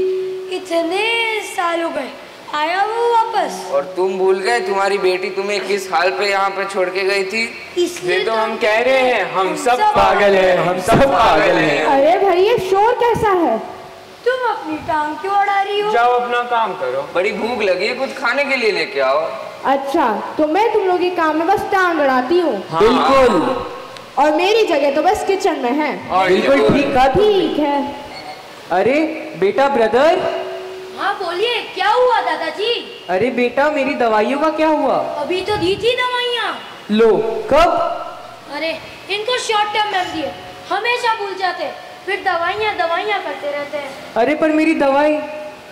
इतने साल हो गए? आया वो वापस? और तुम भूल गए तुम्हारी बेटी तुम्हें किस हाल पे यहाँ पे छोड़ के गई थी। इसलिए तो हम कह रहे हैं हम सब पागल हैं हम सब पागल हैं। अरे भाई ये शोर कैसा है? तुम अपनी टांग क्यों अड़ा रही हो? जाओ अपना काम करो। बड़ी भूख लगी है कुछ खाने के लिए लेके आओ। अच्छा तो मैं तुम लोग के काम में बस टांग अड़ाती हूँ। बिल्कुल। और मेरी जगह तो बस किचन में है। बिल्कुल ठीक कहा ठीक है। अरे बेटा ब्रदर। हाँ बोलिए क्या हुआ दादाजी? अरे बेटा मेरी दवाइयों का क्या हुआ? अभी तो दी थी दवाइयाँ। लो कब? अरे इनको शॉर्ट टर्म मेमोरी है हमेशा भूल जाते फिर दवाइयाँ दवाइयाँ करते रहते हैं। अरे पर मेरी दवाई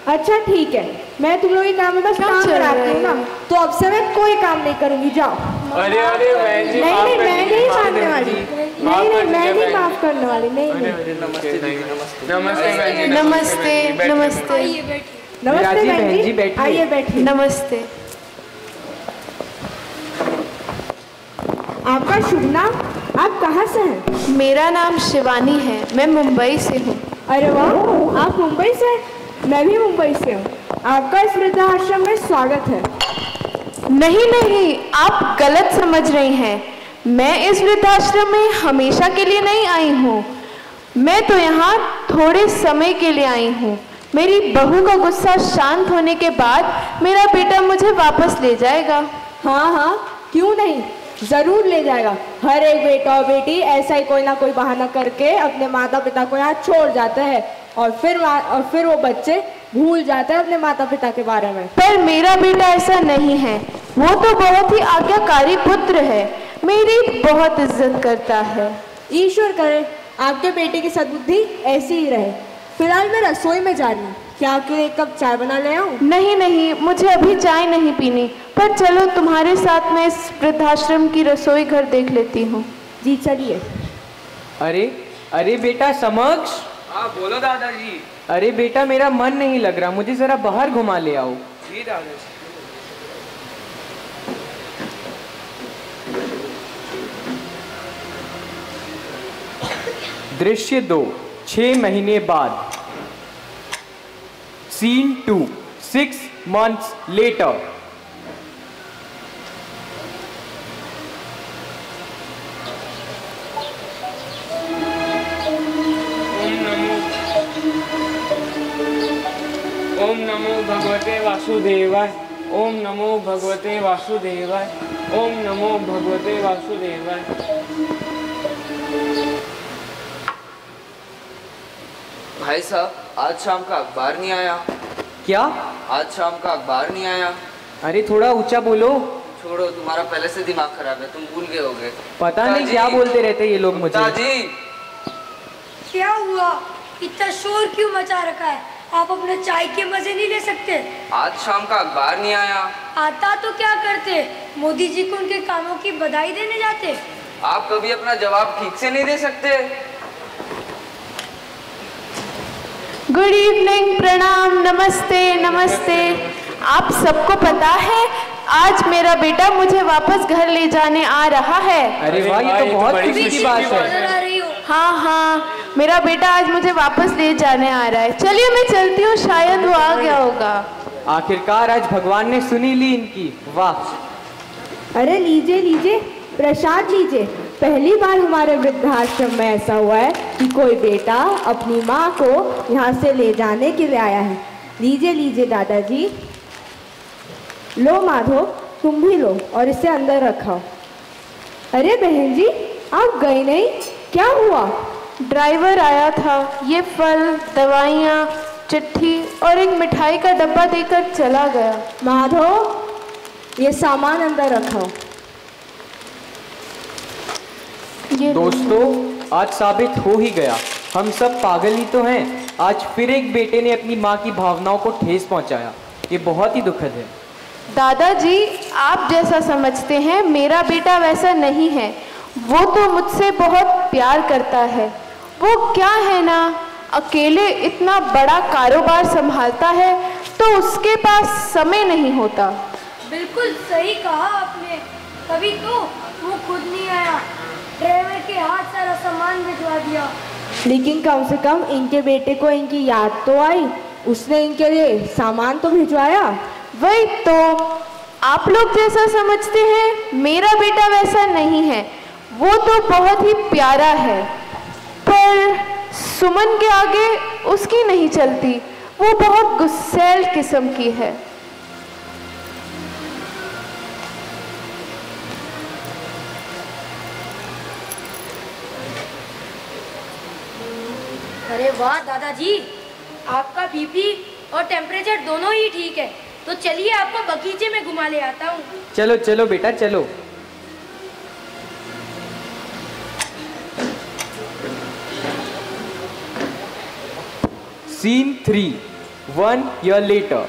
अच्छा ठीक है। मैं तुम लोगों के काम में बस टांग चल हूँ ना तो अब से मैं कोई काम नहीं करूँगी जाओ। अरे अरे नहीं नहीं मैं नहीं कर वाली। नहीं नहीं मैं नहीं माफ़ करने वाली नहीं नमस्ते नमस्ते नमस्ते। नमस्ते नमस्ते आइए बैठिए। नमस्ते विराजी बहन बहन जी, जी बैठिए। आइए बैठिए। नमस्ते। आपका शुभ नाम? आप कहाँ से हैं? मेरा नाम शिवानी है मैं मुंबई से हूँ। अरे वाह आप मुंबई से हैं? मैं भी मुंबई से हूँ। आपका इस वृद्धाश्रम में स्वागत है। नहीं नहीं आप गलत समझ रही हैं। मैं इस वृद्धाश्रम में हमेशा के लिए नहीं आई हूँ। मैं तो यहाँ थोड़े समय के लिए आई हूँ। मेरी बहू का गुस्सा शांत होने के बाद मेरा बेटा मुझे वापस ले जाएगा। हाँ हाँ क्यों नहीं? ज़रूर ले जाएगा। हर एक बेटा और बेटी ऐसा ही कोई ना कोई बहाना करके अपने माता पिता को यहाँ छोड़ जाते हैं। और फिर और फिर वो बच्चे भूल जाते हैं अपने माता पिता के बारे में। पर मेरा बेटा ऐसा नहीं है। वो तो बहुत ही आज्ञाकारी पुत्र है। मेरी बहुत इज़्ज़त करता है। ईश्वर करे आपके बेटे की सद्बुद्धि ऐसी ही रहे। फ़िलहाल मैं रसोई में जा रही हूँ। क्या आपके लिए एक कप चाय बना ले आऊँ? नहीं नहीं मुझे अभी चाय नहीं पीनी। पर चलो तुम्हारे साथ मैं इस वृद्धाश्रम की रसोई घर देख लेती हूँ। जी चलिए। अरे अरे बेटा समक्ष। हाँ बोलो दादाजी। अरे बेटा मेरा मन नहीं लग रहा। मुझे जरा बाहर घुमा ले आओ। जी दादाजी। दृश्य दो छह महीने बाद। Scene two six months later ओम नमो भगवते वासुदेवाय ओम नमो भगवते वासुदेवाय ओम नमो भगवते वासुदेवाय। भाई साहब आज शाम का अखबार नहीं आया? क्या? आज शाम का अखबार नहीं आया? अरे थोड़ा ऊँचा बोलो। छोड़ो तुम्हारा पहले से दिमाग खराब है तुम भूल गए होगे। पता नहीं क्या बोलते रहते ये लोग मुझे। दादी क्या हुआ? इतना शोर क्यों मचा रखा है? आप अपने चाय के मज़े नहीं ले सकते। आज शाम का अखबार नहीं आया। आता तो क्या करते? मोदी जी को उनके कामों की बधाई देने जाते। आप कभी अपना जवाब ठीक से नहीं दे सकते। गुड इवनिंग प्रणाम नमस्ते नमस्ते। आप सबको पता है आज मेरा बेटा मुझे वापस घर ले जाने आ रहा है। अरे वाह ये तो बहुत खुशी की बात है। हाँ हाँ। मेरा बेटा आज मुझे वापस ले जाने आ रहा है। चलिए मैं चलती हूँ। शायद वो आ गया होगा। आखिरकार आज भगवान ने सुनी ली इनकी वाह। अरे लीजिए लीजिए। प्रसाद लीजिए। पहली बार हमारे वृद्धाश्रम में ऐसा हुआ है कि कोई बेटा अपनी माँ को यहाँ से ले जाने के लिए आया है। लीजिए लीजिए दादाजी। लो माधो। तुम भी लो और इसे अंदर रखाओ। अरे बहन जी आप गए नहीं? क्या हुआ? ड्राइवर आया था। ये फल दवाइयाँ चिट्ठी और एक मिठाई का डब्बा देकर चला गया। माधो ये सामान अंदर रखाओ दोस्तों आज साबित हो ही गया। हम सब पागल ही तो हैं। आज फिर एक बेटे ने अपनी माँ की भावनाओं को ठेस पहुँचाया। ये बहुत ही दुखद है। दादाजी आप जैसा समझते हैं मेरा बेटा वैसा नहीं है। वो तो मुझसे बहुत प्यार करता है। वो क्या है ना? अकेले इतना बड़ा कारोबार संभालता है तो उसके पास समय नहीं होता। बिल्कुल सही कहा आपने। तभी तो वो खुद नहीं आया। ड्राइवर के हाथ सारा सामान भिजवा दिया। लेकिन कम से कम इनके बेटे को इनकी याद तो आई। उसने इनके लिए सामान तो भिजवाया। वही तो। आप लोग जैसा समझते हैं मेरा बेटा वैसा नहीं है। वो तो बहुत ही प्यारा है। पर सुमन के आगे उसकी नहीं चलती। वो बहुत गुस्सेल किस्म की है। अरे वाह दादाजी। आपका बीपी और टेम्परेचर दोनों ही ठीक है। तो चलिए आपको बगीचे में घुमा ले आता हूँ। चलो चलो बेटा चलो। Scene three one year later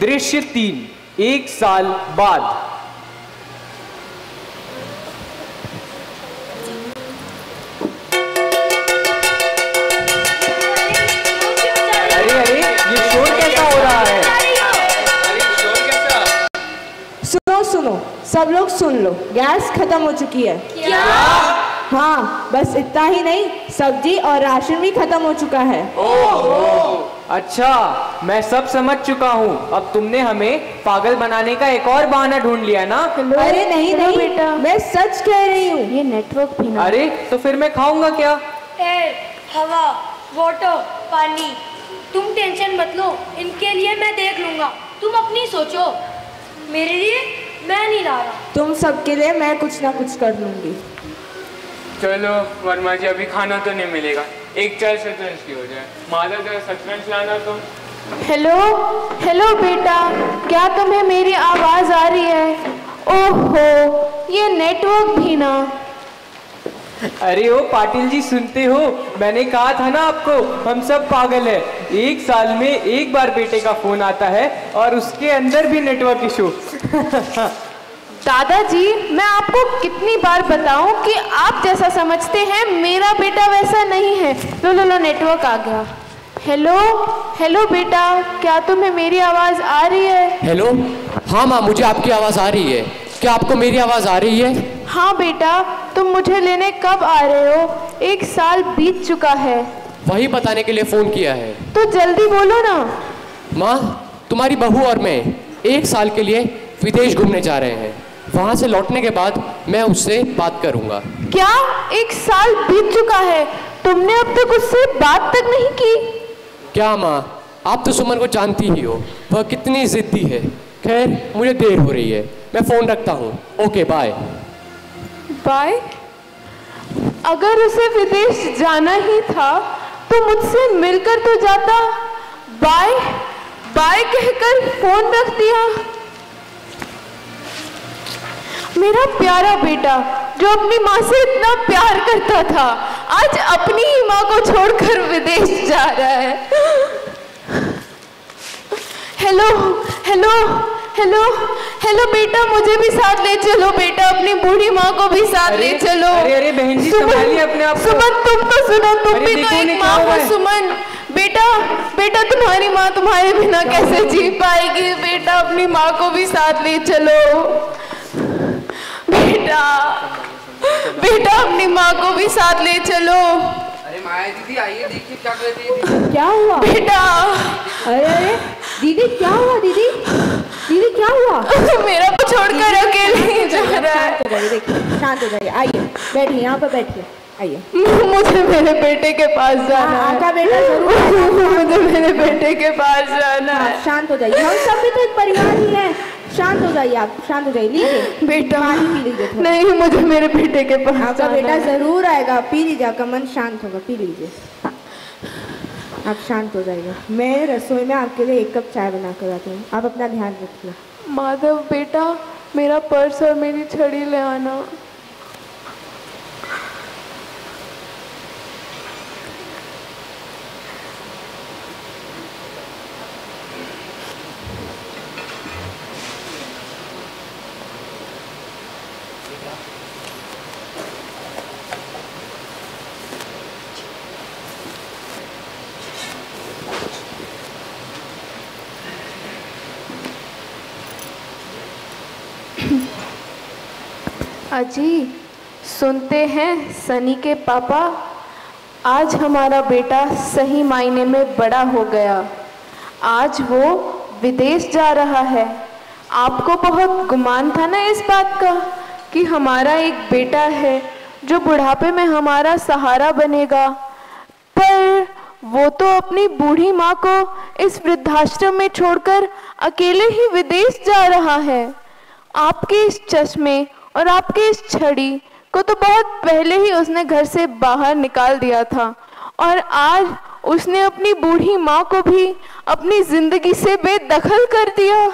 दृश्य तीन एक साल बाद। अरे अरे ये शोर कैसा हो रहा है? सुनो सुनो सब लोग सुन लो। गैस खत्म हो चुकी है। क्या? हाँ बस इतना ही नहीं सब्ज़ी और राशन भी खत्म हो चुका है। अच्छा मैं सब समझ चुका हूँ। अब तुमने हमें पागल बनाने का एक और बहाना ढूंढ लिया ना? अरे नहीं नहीं बेटा। मैं सच कह रही हूँ। ये नेटवर्क भी ना अरे तो फिर मैं खाऊँगा क्या? एयर हवा वाटर पानी। तुम टेंशन मत लो इनके लिए मैं देख लूँगा। तुम अपनी सोचो। मेरे लिए मैं नहीं ला रहा। तुम सबके लिए मैं कुछ ना कुछ कर लूँगी। चलो वर्मा जी अभी खाना तो नहीं मिलेगा। एक चार शतरंज की हो। जाए माता जरा शतरंज लाना तुम? हेलो हेलो बेटा। क्या तुम्हें मेरी आवाज़ आ रही है? ओहो ये नेटवर्क भी ना। अरे ओ पाटिल जी सुनते हो? मैंने कहा था ना आपको हम सब पागल है। एक साल में एक बार बेटे का फ़ोन आता है और उसके अंदर भी नेटवर्क इशू दादाजी मैं आपको कितनी बार बताऊँ कि आप जैसा समझते हैं मेरा बेटा वैसा नहीं है। लो लो लो नेटवर्क आ गया। हेलो हेलो बेटा क्या तुम्हें मेरी आवाज़ आ रही है? हेलो हाँ माँ मुझे आपकी आवाज़ आ रही है। क्या आपको मेरी आवाज़ आ रही है? हाँ बेटा तुम मुझे लेने कब आ रहे हो? एक साल बीत चुका है। वही बताने के लिए फ़ोन किया है। तो जल्दी बोलो ना। माँ तुम्हारी बहू और मैं एक साल के लिए विदेश घूमने जा रहे हैं। वहाँ से लौटने के बाद मैं उससे बात करूँगा। क्या एक साल बीत चुका है? तुमने अब तक उससे बात तक नहीं की? क्या माँ? आप तो सुमन को जानती ही हो। वह कितनी ज़िद्दी है। खैर मुझे देर हो रही है। मैं फ़ोन रखता हूँ। Okay bye. बाय। अगर उसे विदेश जाना ही था तो मुझसे मिलकर तो जाता। बाय। बाय कहकर फ़ोन रख दिया। मेरा प्यारा बेटा जो अपनी माँ से इतना प्यार करता था आज अपनी ही माँ को छोड़कर विदेश जा रहा है। हेलो हेलो हेलो हेलो बेटा मुझे भी साथ ले चलो बेटा अपनी बूढ़ी माँ को भी साथ ले चलो। अरे, अरे, बहन जी, सुमन, संभालिए अपने आप सुमन तुम तो सुनो तुम भी तो एक माँ हो। सुमन। बेटा बेटा तुम्हारी माँ तुम्हारे बिना कैसे जी पाएगी? बेटा अपनी माँ को भी साथ ले चलो। बेटा बेटा अपनी माँ को भी साथ ले चलो। अरे माया दीदी आइए देखिए क्या कर रही है क्या हुआ? बेटा। अरे अरे दीदी क्या हुआ दीदी? दीदी क्या हुआ? मेरा को छोड़कर अकेले ही जा रहा है। शांत हो जाइए देखिए शांत हो जाइए आइए बैठिए यहाँ पर बैठिए आइए। मुझे मेरे बेटे के पास जाना है। आपका बेटा ज़रूर मुझे मेरे बेटे के पास जाना है हाँ, शांत हो जाइए हम सब भी तो एक परिवार ही हैं। शांत हो जाइए आप शांत हो जाइए लीजिए। बेटा पानी पी लीजिए नहीं मुझे मेरे बेटे के पास आपका बेटा ज़रूर आएगा पी लीजिए आपका मन शांत होगा पी लीजिए। आप शांत हो जाइए। मैं रसोई में आपके लिए एक कप चाय बना कर आती हूँ। आप अपना ध्यान रखिए। माधव बेटा मेरा पर्स और मेरी छड़ी ले आना। अजी सुनते हैं सनी के पापा, आज हमारा बेटा सही मायने में बड़ा हो गया। आज वो विदेश जा रहा है। आपको बहुत गुमान था ना इस बात का, कि हमारा एक बेटा है, जो बुढ़ापे में हमारा सहारा बनेगा। पर वो तो अपनी बूढ़ी माँ को इस वृद्धाश्रम में छोड़कर अकेले ही विदेश जा रहा है। आपके इस चश्मे और आपकी इस छड़ी को तो बहुत पहले ही उसने घर से बाहर निकाल दिया था। और आज उसने अपनी बूढ़ी माँ को भी अपनी ज़िंदगी से बेदखल कर दिया।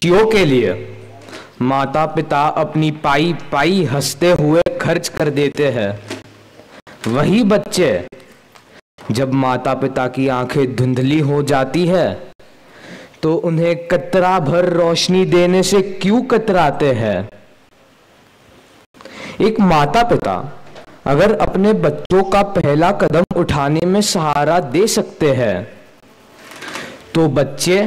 खुशियों के लिए। माता पिता अपनी पाई पाई हँसते हुए खर्च कर देते हैं। वही बच्चे, जब माता पिता की आँखें धुंधली हो जाती है तो उन्हें कतरा भर रोशनी देने से क्यों कतराते हैं? एक माता पिता अगर अपने बच्चों का पहला कदम उठाने में सहारा दे सकते हैं तो बच्चे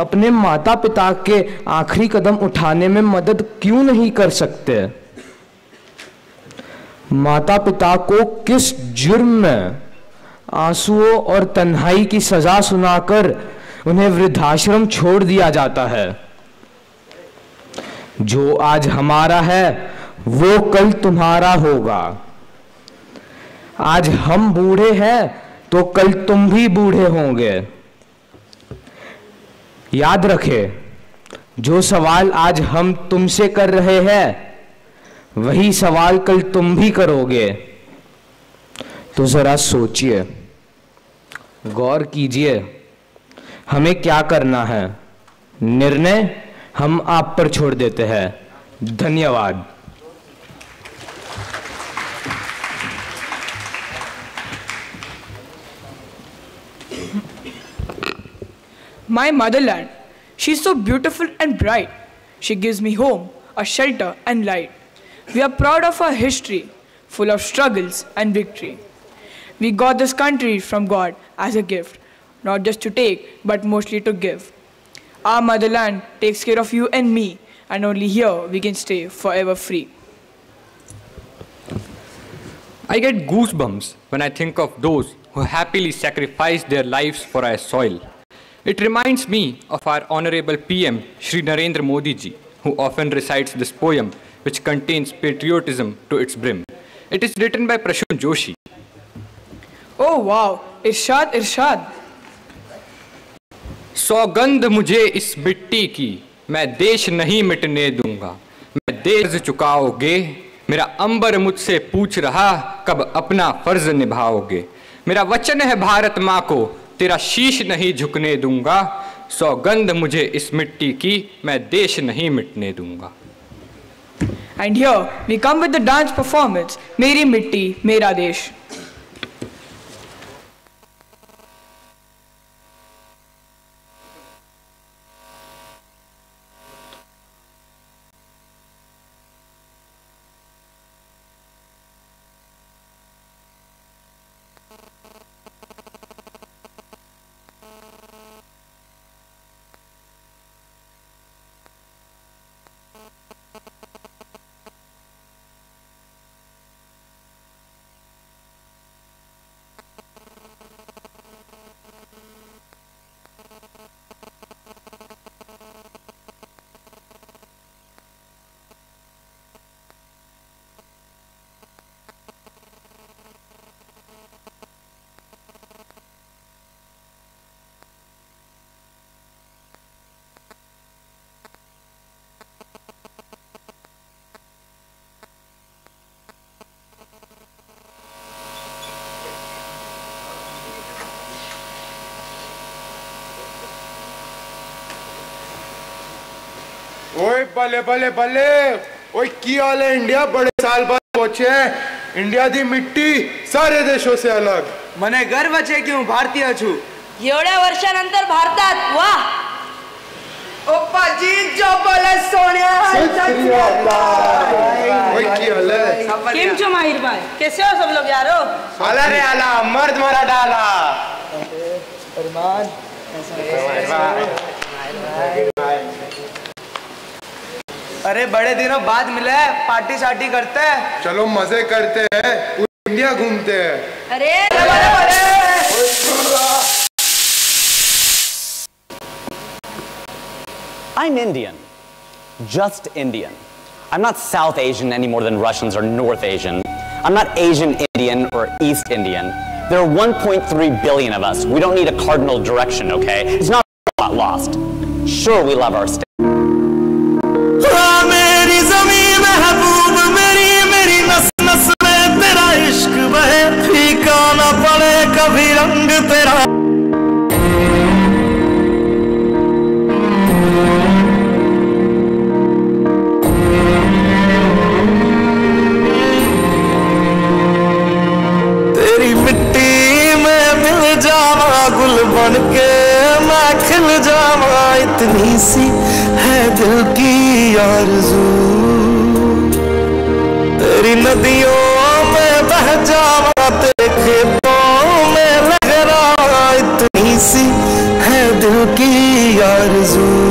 अपने माता पिता के आखिरी कदम उठाने में मदद क्यों नहीं कर सकते? माता पिता को किस जुर्म में आंसुओं और तन्हाई की सजा सुनाकर उन्हें वृद्धाश्रम छोड़ दिया जाता है? जो आज हमारा है, वो कल तुम्हारा होगा। आज हम बूढ़े हैं तो कल तुम भी बूढ़े होंगे। याद रखे, जो सवाल आज हम तुमसे कर रहे हैं, वही सवाल कल तुम भी करोगे। तो जरा सोचिए, गौर कीजिए, हमें क्या करना है? निर्णय हम आप पर छोड़ देते हैं। धन्यवाद। My motherland. She's so beautiful and bright. She gives me home, a shelter and light. We are proud of our history, full of struggles and victory. We got this country from God as a gift, not just to take, but mostly to give. Our motherland takes care of you and me, and only here we can stay forever free. I get goosebumps when I think of those who happily sacrifice their lives for our soil. It reminds me of our Honorable PM, Sri Narendra Modi ji, who often recites this poem, which contains patriotism to its brim. It is written by Prashun Joshi. Oh wow, Irshad, Irshad. सौगंध मुझे इस मिट्टी की मैं देश नहीं मिटने दूँगा मैं देश चुकाओगे मेरा अंबर मुझसे पूछ रहा कब अपना फ़र्ज़ निभाओगे मेरा वचन है भारत माँ को तेरा शीश नहीं झुकने दूँगा। सौगंध मुझे इस मिट्टी की, मैं देश नहीं मिटने दूँगा। And here we come with the dance performance मेरी मिट्टी, मेरा देश। ओए बल्ले बल्ले बल्ले। ओए की हाल है इंडिया? बड़े साल बाद पहुँचे हैं। इंडिया दी मिट्टी सारे देशों से अलग। मने गर्व छे की भारतीय छू। एवढ्या वर्षानंतर भारतात वा ओप्पाजी जो बोले सोनिया केम छो माहिर भाई? कैसे हो सब लोग यारो? आला रे आला मर्द मरा डाला। अरमान। अरे बड़े दिनों बाद मिले हैं, पार्टी शार्टी करते हैं चलो मजे करते हैं पूरी इंडिया घूमते हैं अरे I'm Indian. Just Indian. I'm not South Asian any more than Russians are North Asian. I'm not Asian Indian or East Indian. There are 1.3 billion of us. We don't need a cardinal direction, okay? It's not a lot lost. Sure, we love our state. कभी रंग तेरा। तेरी मिट्टी में मिल जावा, गुल बन के मैं खिल जावा। इतनी सी है दिल की आरज़ू। तेरी नदियों की आरज़ू।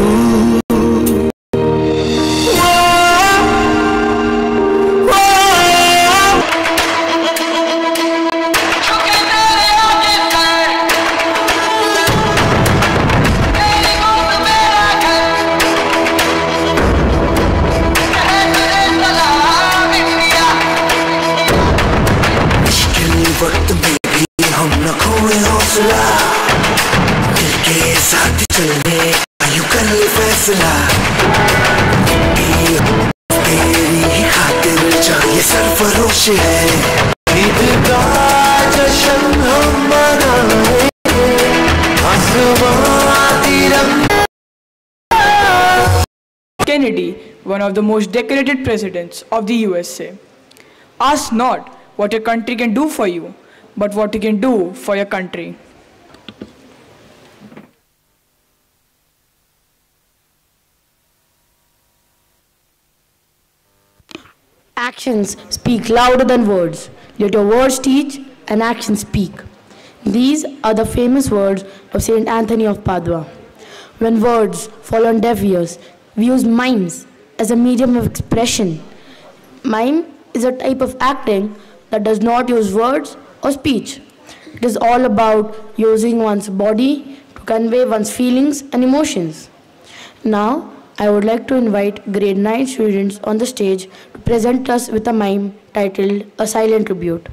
Kennedy, one of the most decorated presidents of the USA. Ask not what your country can do for you, but what you can do for your country. Actions speak louder than words. Let your words teach and actions speak. These are the famous words of Saint Anthony of Padua. When words fall on deaf ears, we use mimes as a medium of expression. Mime is a type of acting that does not use words or speech. It is all about using one's body to convey one's feelings and emotions. Now, I would like to invite grade 9 students on the stage to present us with a mime titled A Silent Tribute.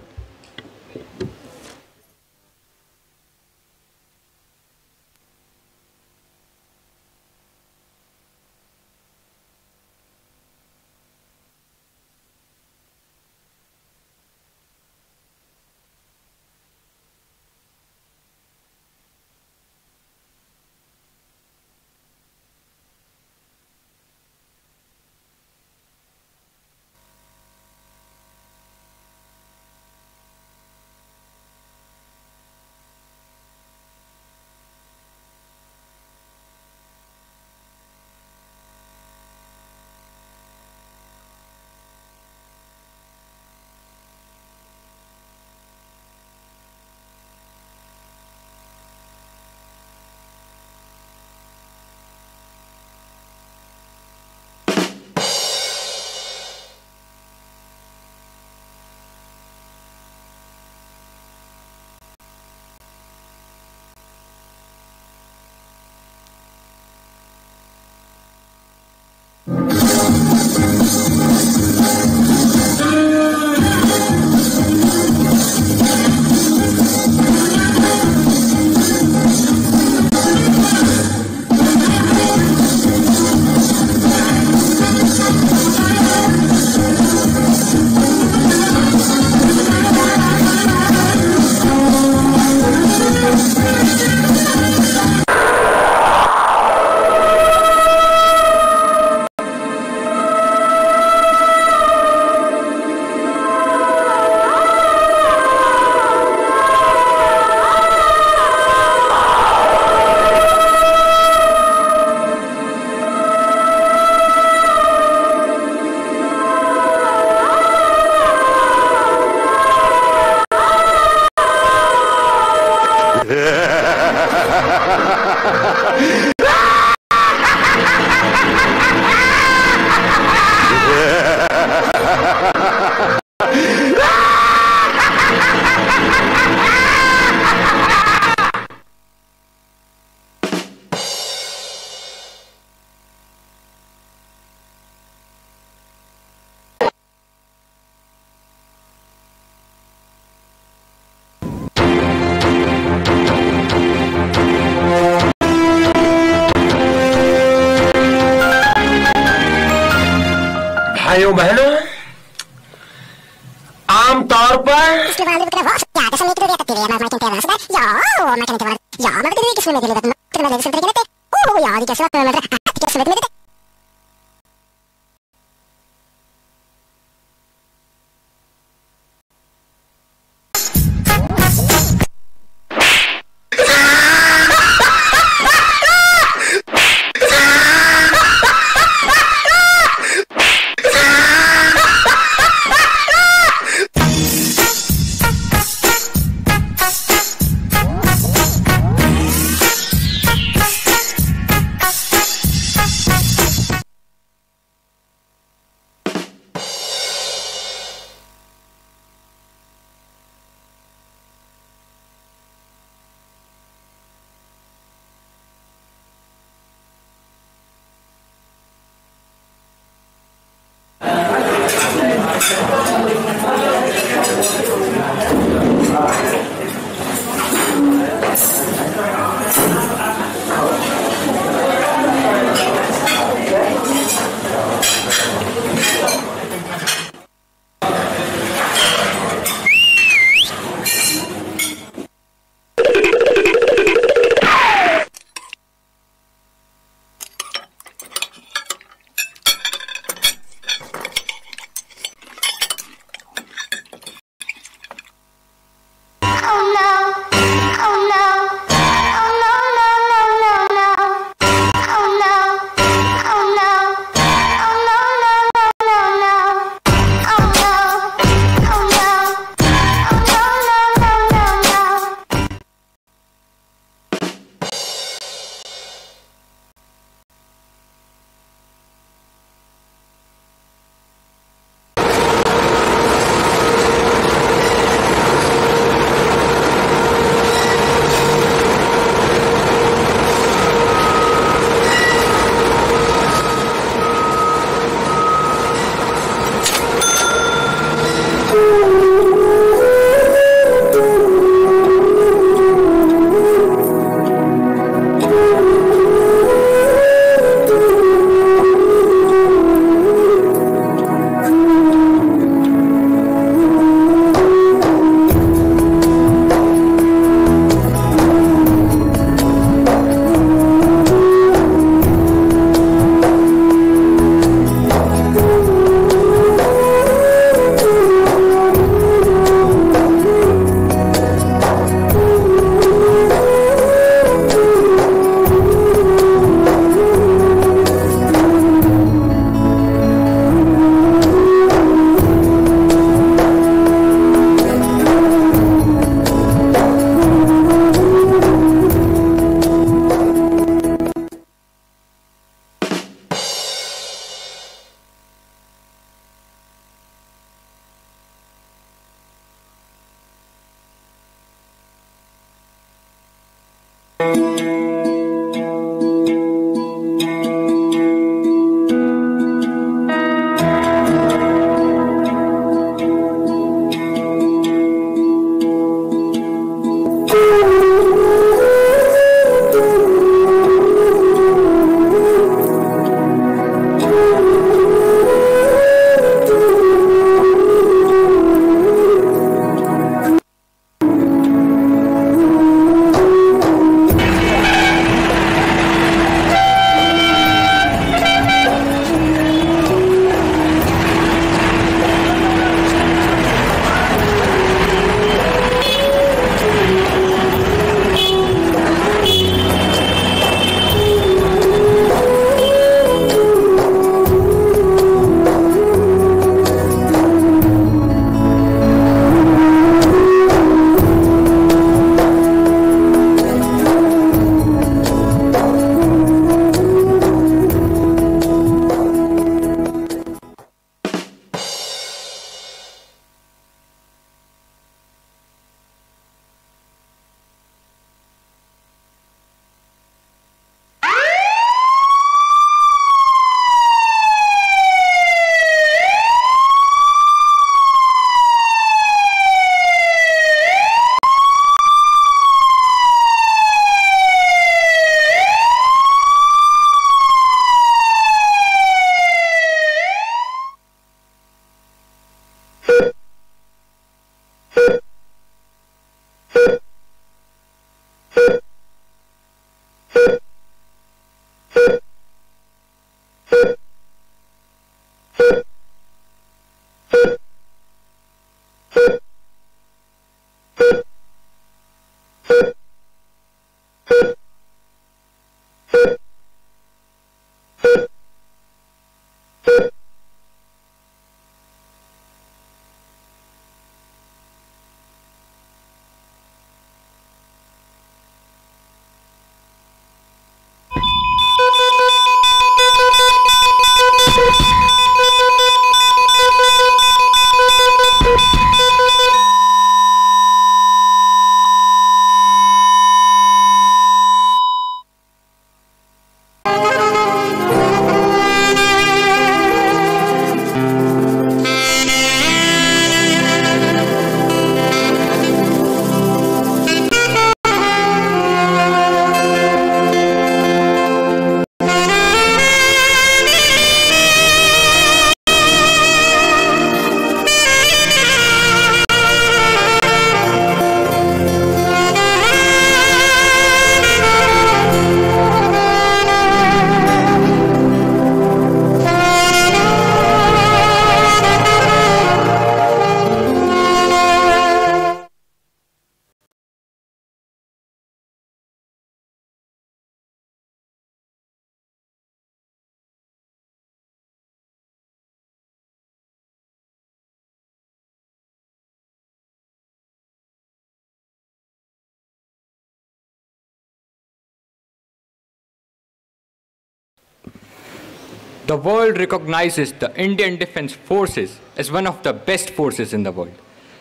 The world recognizes the Indian Defense Forces as one of the best forces in the world.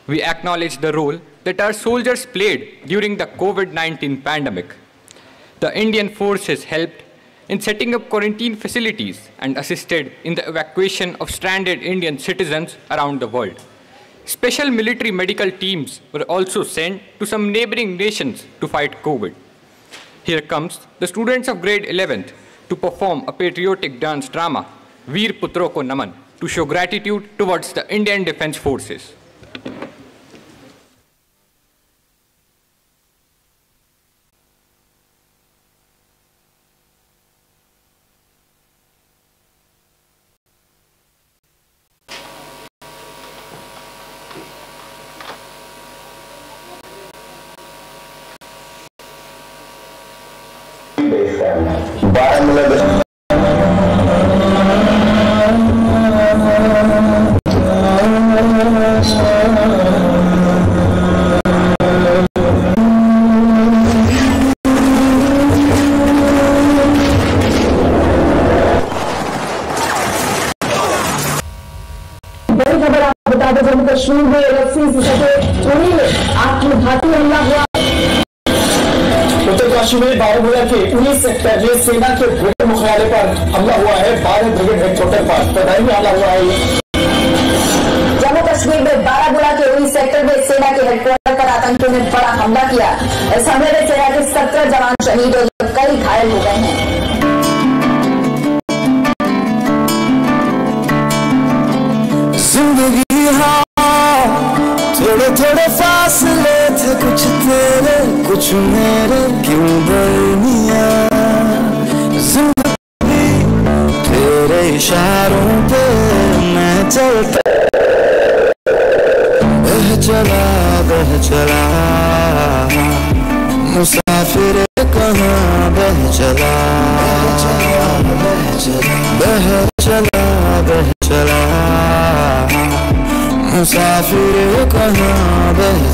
We acknowledge the role that our soldiers played during the COVID 19 pandemic. The Indian forces helped in setting up quarantine facilities and assisted in the evacuation of stranded Indian citizens around the world. Special military medical teams were also sent to some neighboring nations to fight COVID. Here comes the students of grade 11th to perform a patriotic dance drama, Veer Putro Ko Naman, to show gratitude towards the Indian Defense Forces.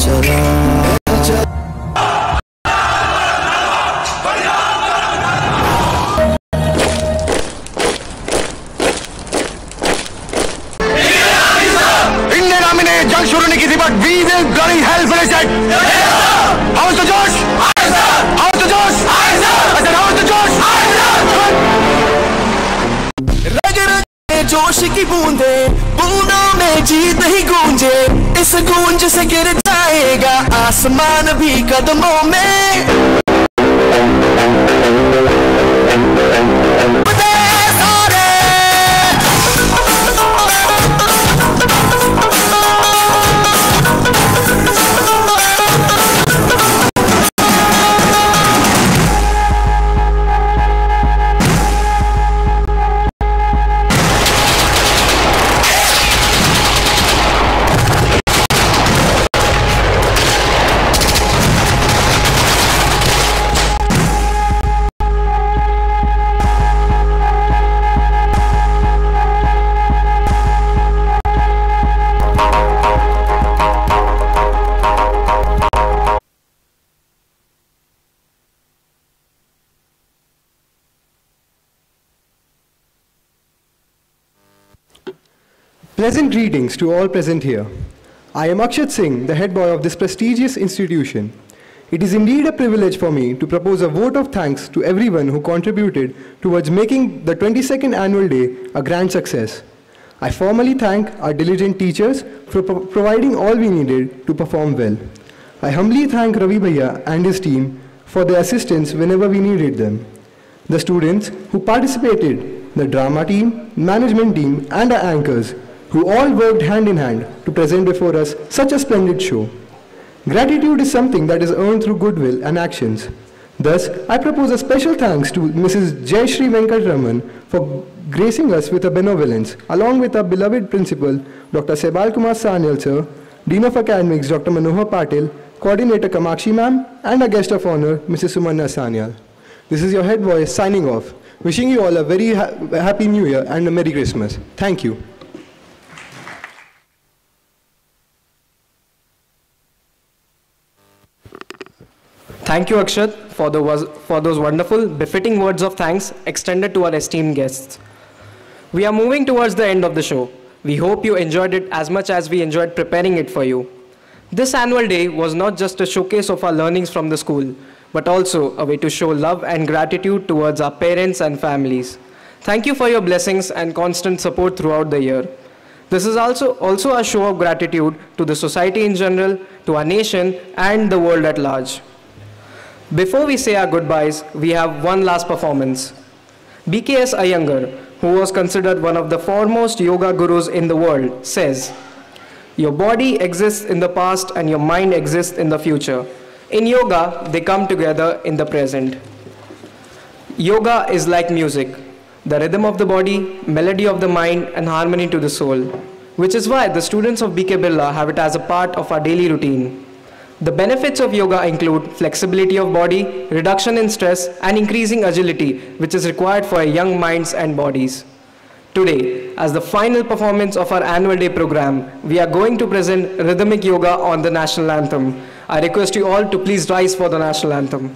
चला। जंग शुरू नहीं की थी but we will bloody hell finish it how is the josh how is the josh I said how is the josh रग रग में जोश की बूंदे जीत ही गूंजे इस गूंज से गिर जाएगा आसमान भी कदमों में। Pleasant greetings to all present here. I am Akshat Singh, the head boy of this prestigious institution. It is indeed a privilege for me to propose a vote of thanks to everyone who contributed towards making the 22nd annual day a grand success. I formally thank our diligent teachers for pro- providing all we needed to perform well. I humbly thank Ravi Bhaiya and his team for their assistance whenever we needed them. The students who participated, the drama team, management team, and our anchors, who all worked hand in hand to present before us such a splendid show. Gratitude is something that is earned through goodwill and actions. Thus, I propose a special thanks to Mrs. Jayashree Venkatraman for gracing us with her benevolence, along with our beloved principal, Dr. Sebal Kumar Sanyal sir, Dean of Academics, Dr. Manohar Patil, Coordinator Kamakshi ma'am, and our guest of honor, Mrs. Sumanna Sanyal. This is your head voice signing off. Wishing you all a very ha- happy new year and a Merry Christmas. Thank you. Thank you, Akshat, for, the, for those wonderful, befitting words of thanks extended to our esteemed guests. We are moving towards the end of the show. We hope you enjoyed it as much as we enjoyed preparing it for you. This annual day was not just a showcase of our learnings from the school, but also a way to show love and gratitude towards our parents and families. Thank you for your blessings and constant support throughout the year. This is also, also a show of gratitude to the society in general, to our nation, and the world at large. Before we say our goodbyes, we have one last performance. BKS Iyengar, who was considered one of the foremost yoga gurus in the world, says, Your body exists in the past and your mind exists in the future. In yoga, they come together in the present. Yoga is like music the rhythm of the body, melody of the mind, and harmony to the soul, which is why the students of BK Birla have it as a part of our daily routine. The benefits of yoga include flexibility of body, reduction in stress, and increasing agility, which is required for young minds and bodies. Today, as the final performance of our annual day program, we are going to present rhythmic yoga on the national anthem. I request you all to please rise for the national anthem.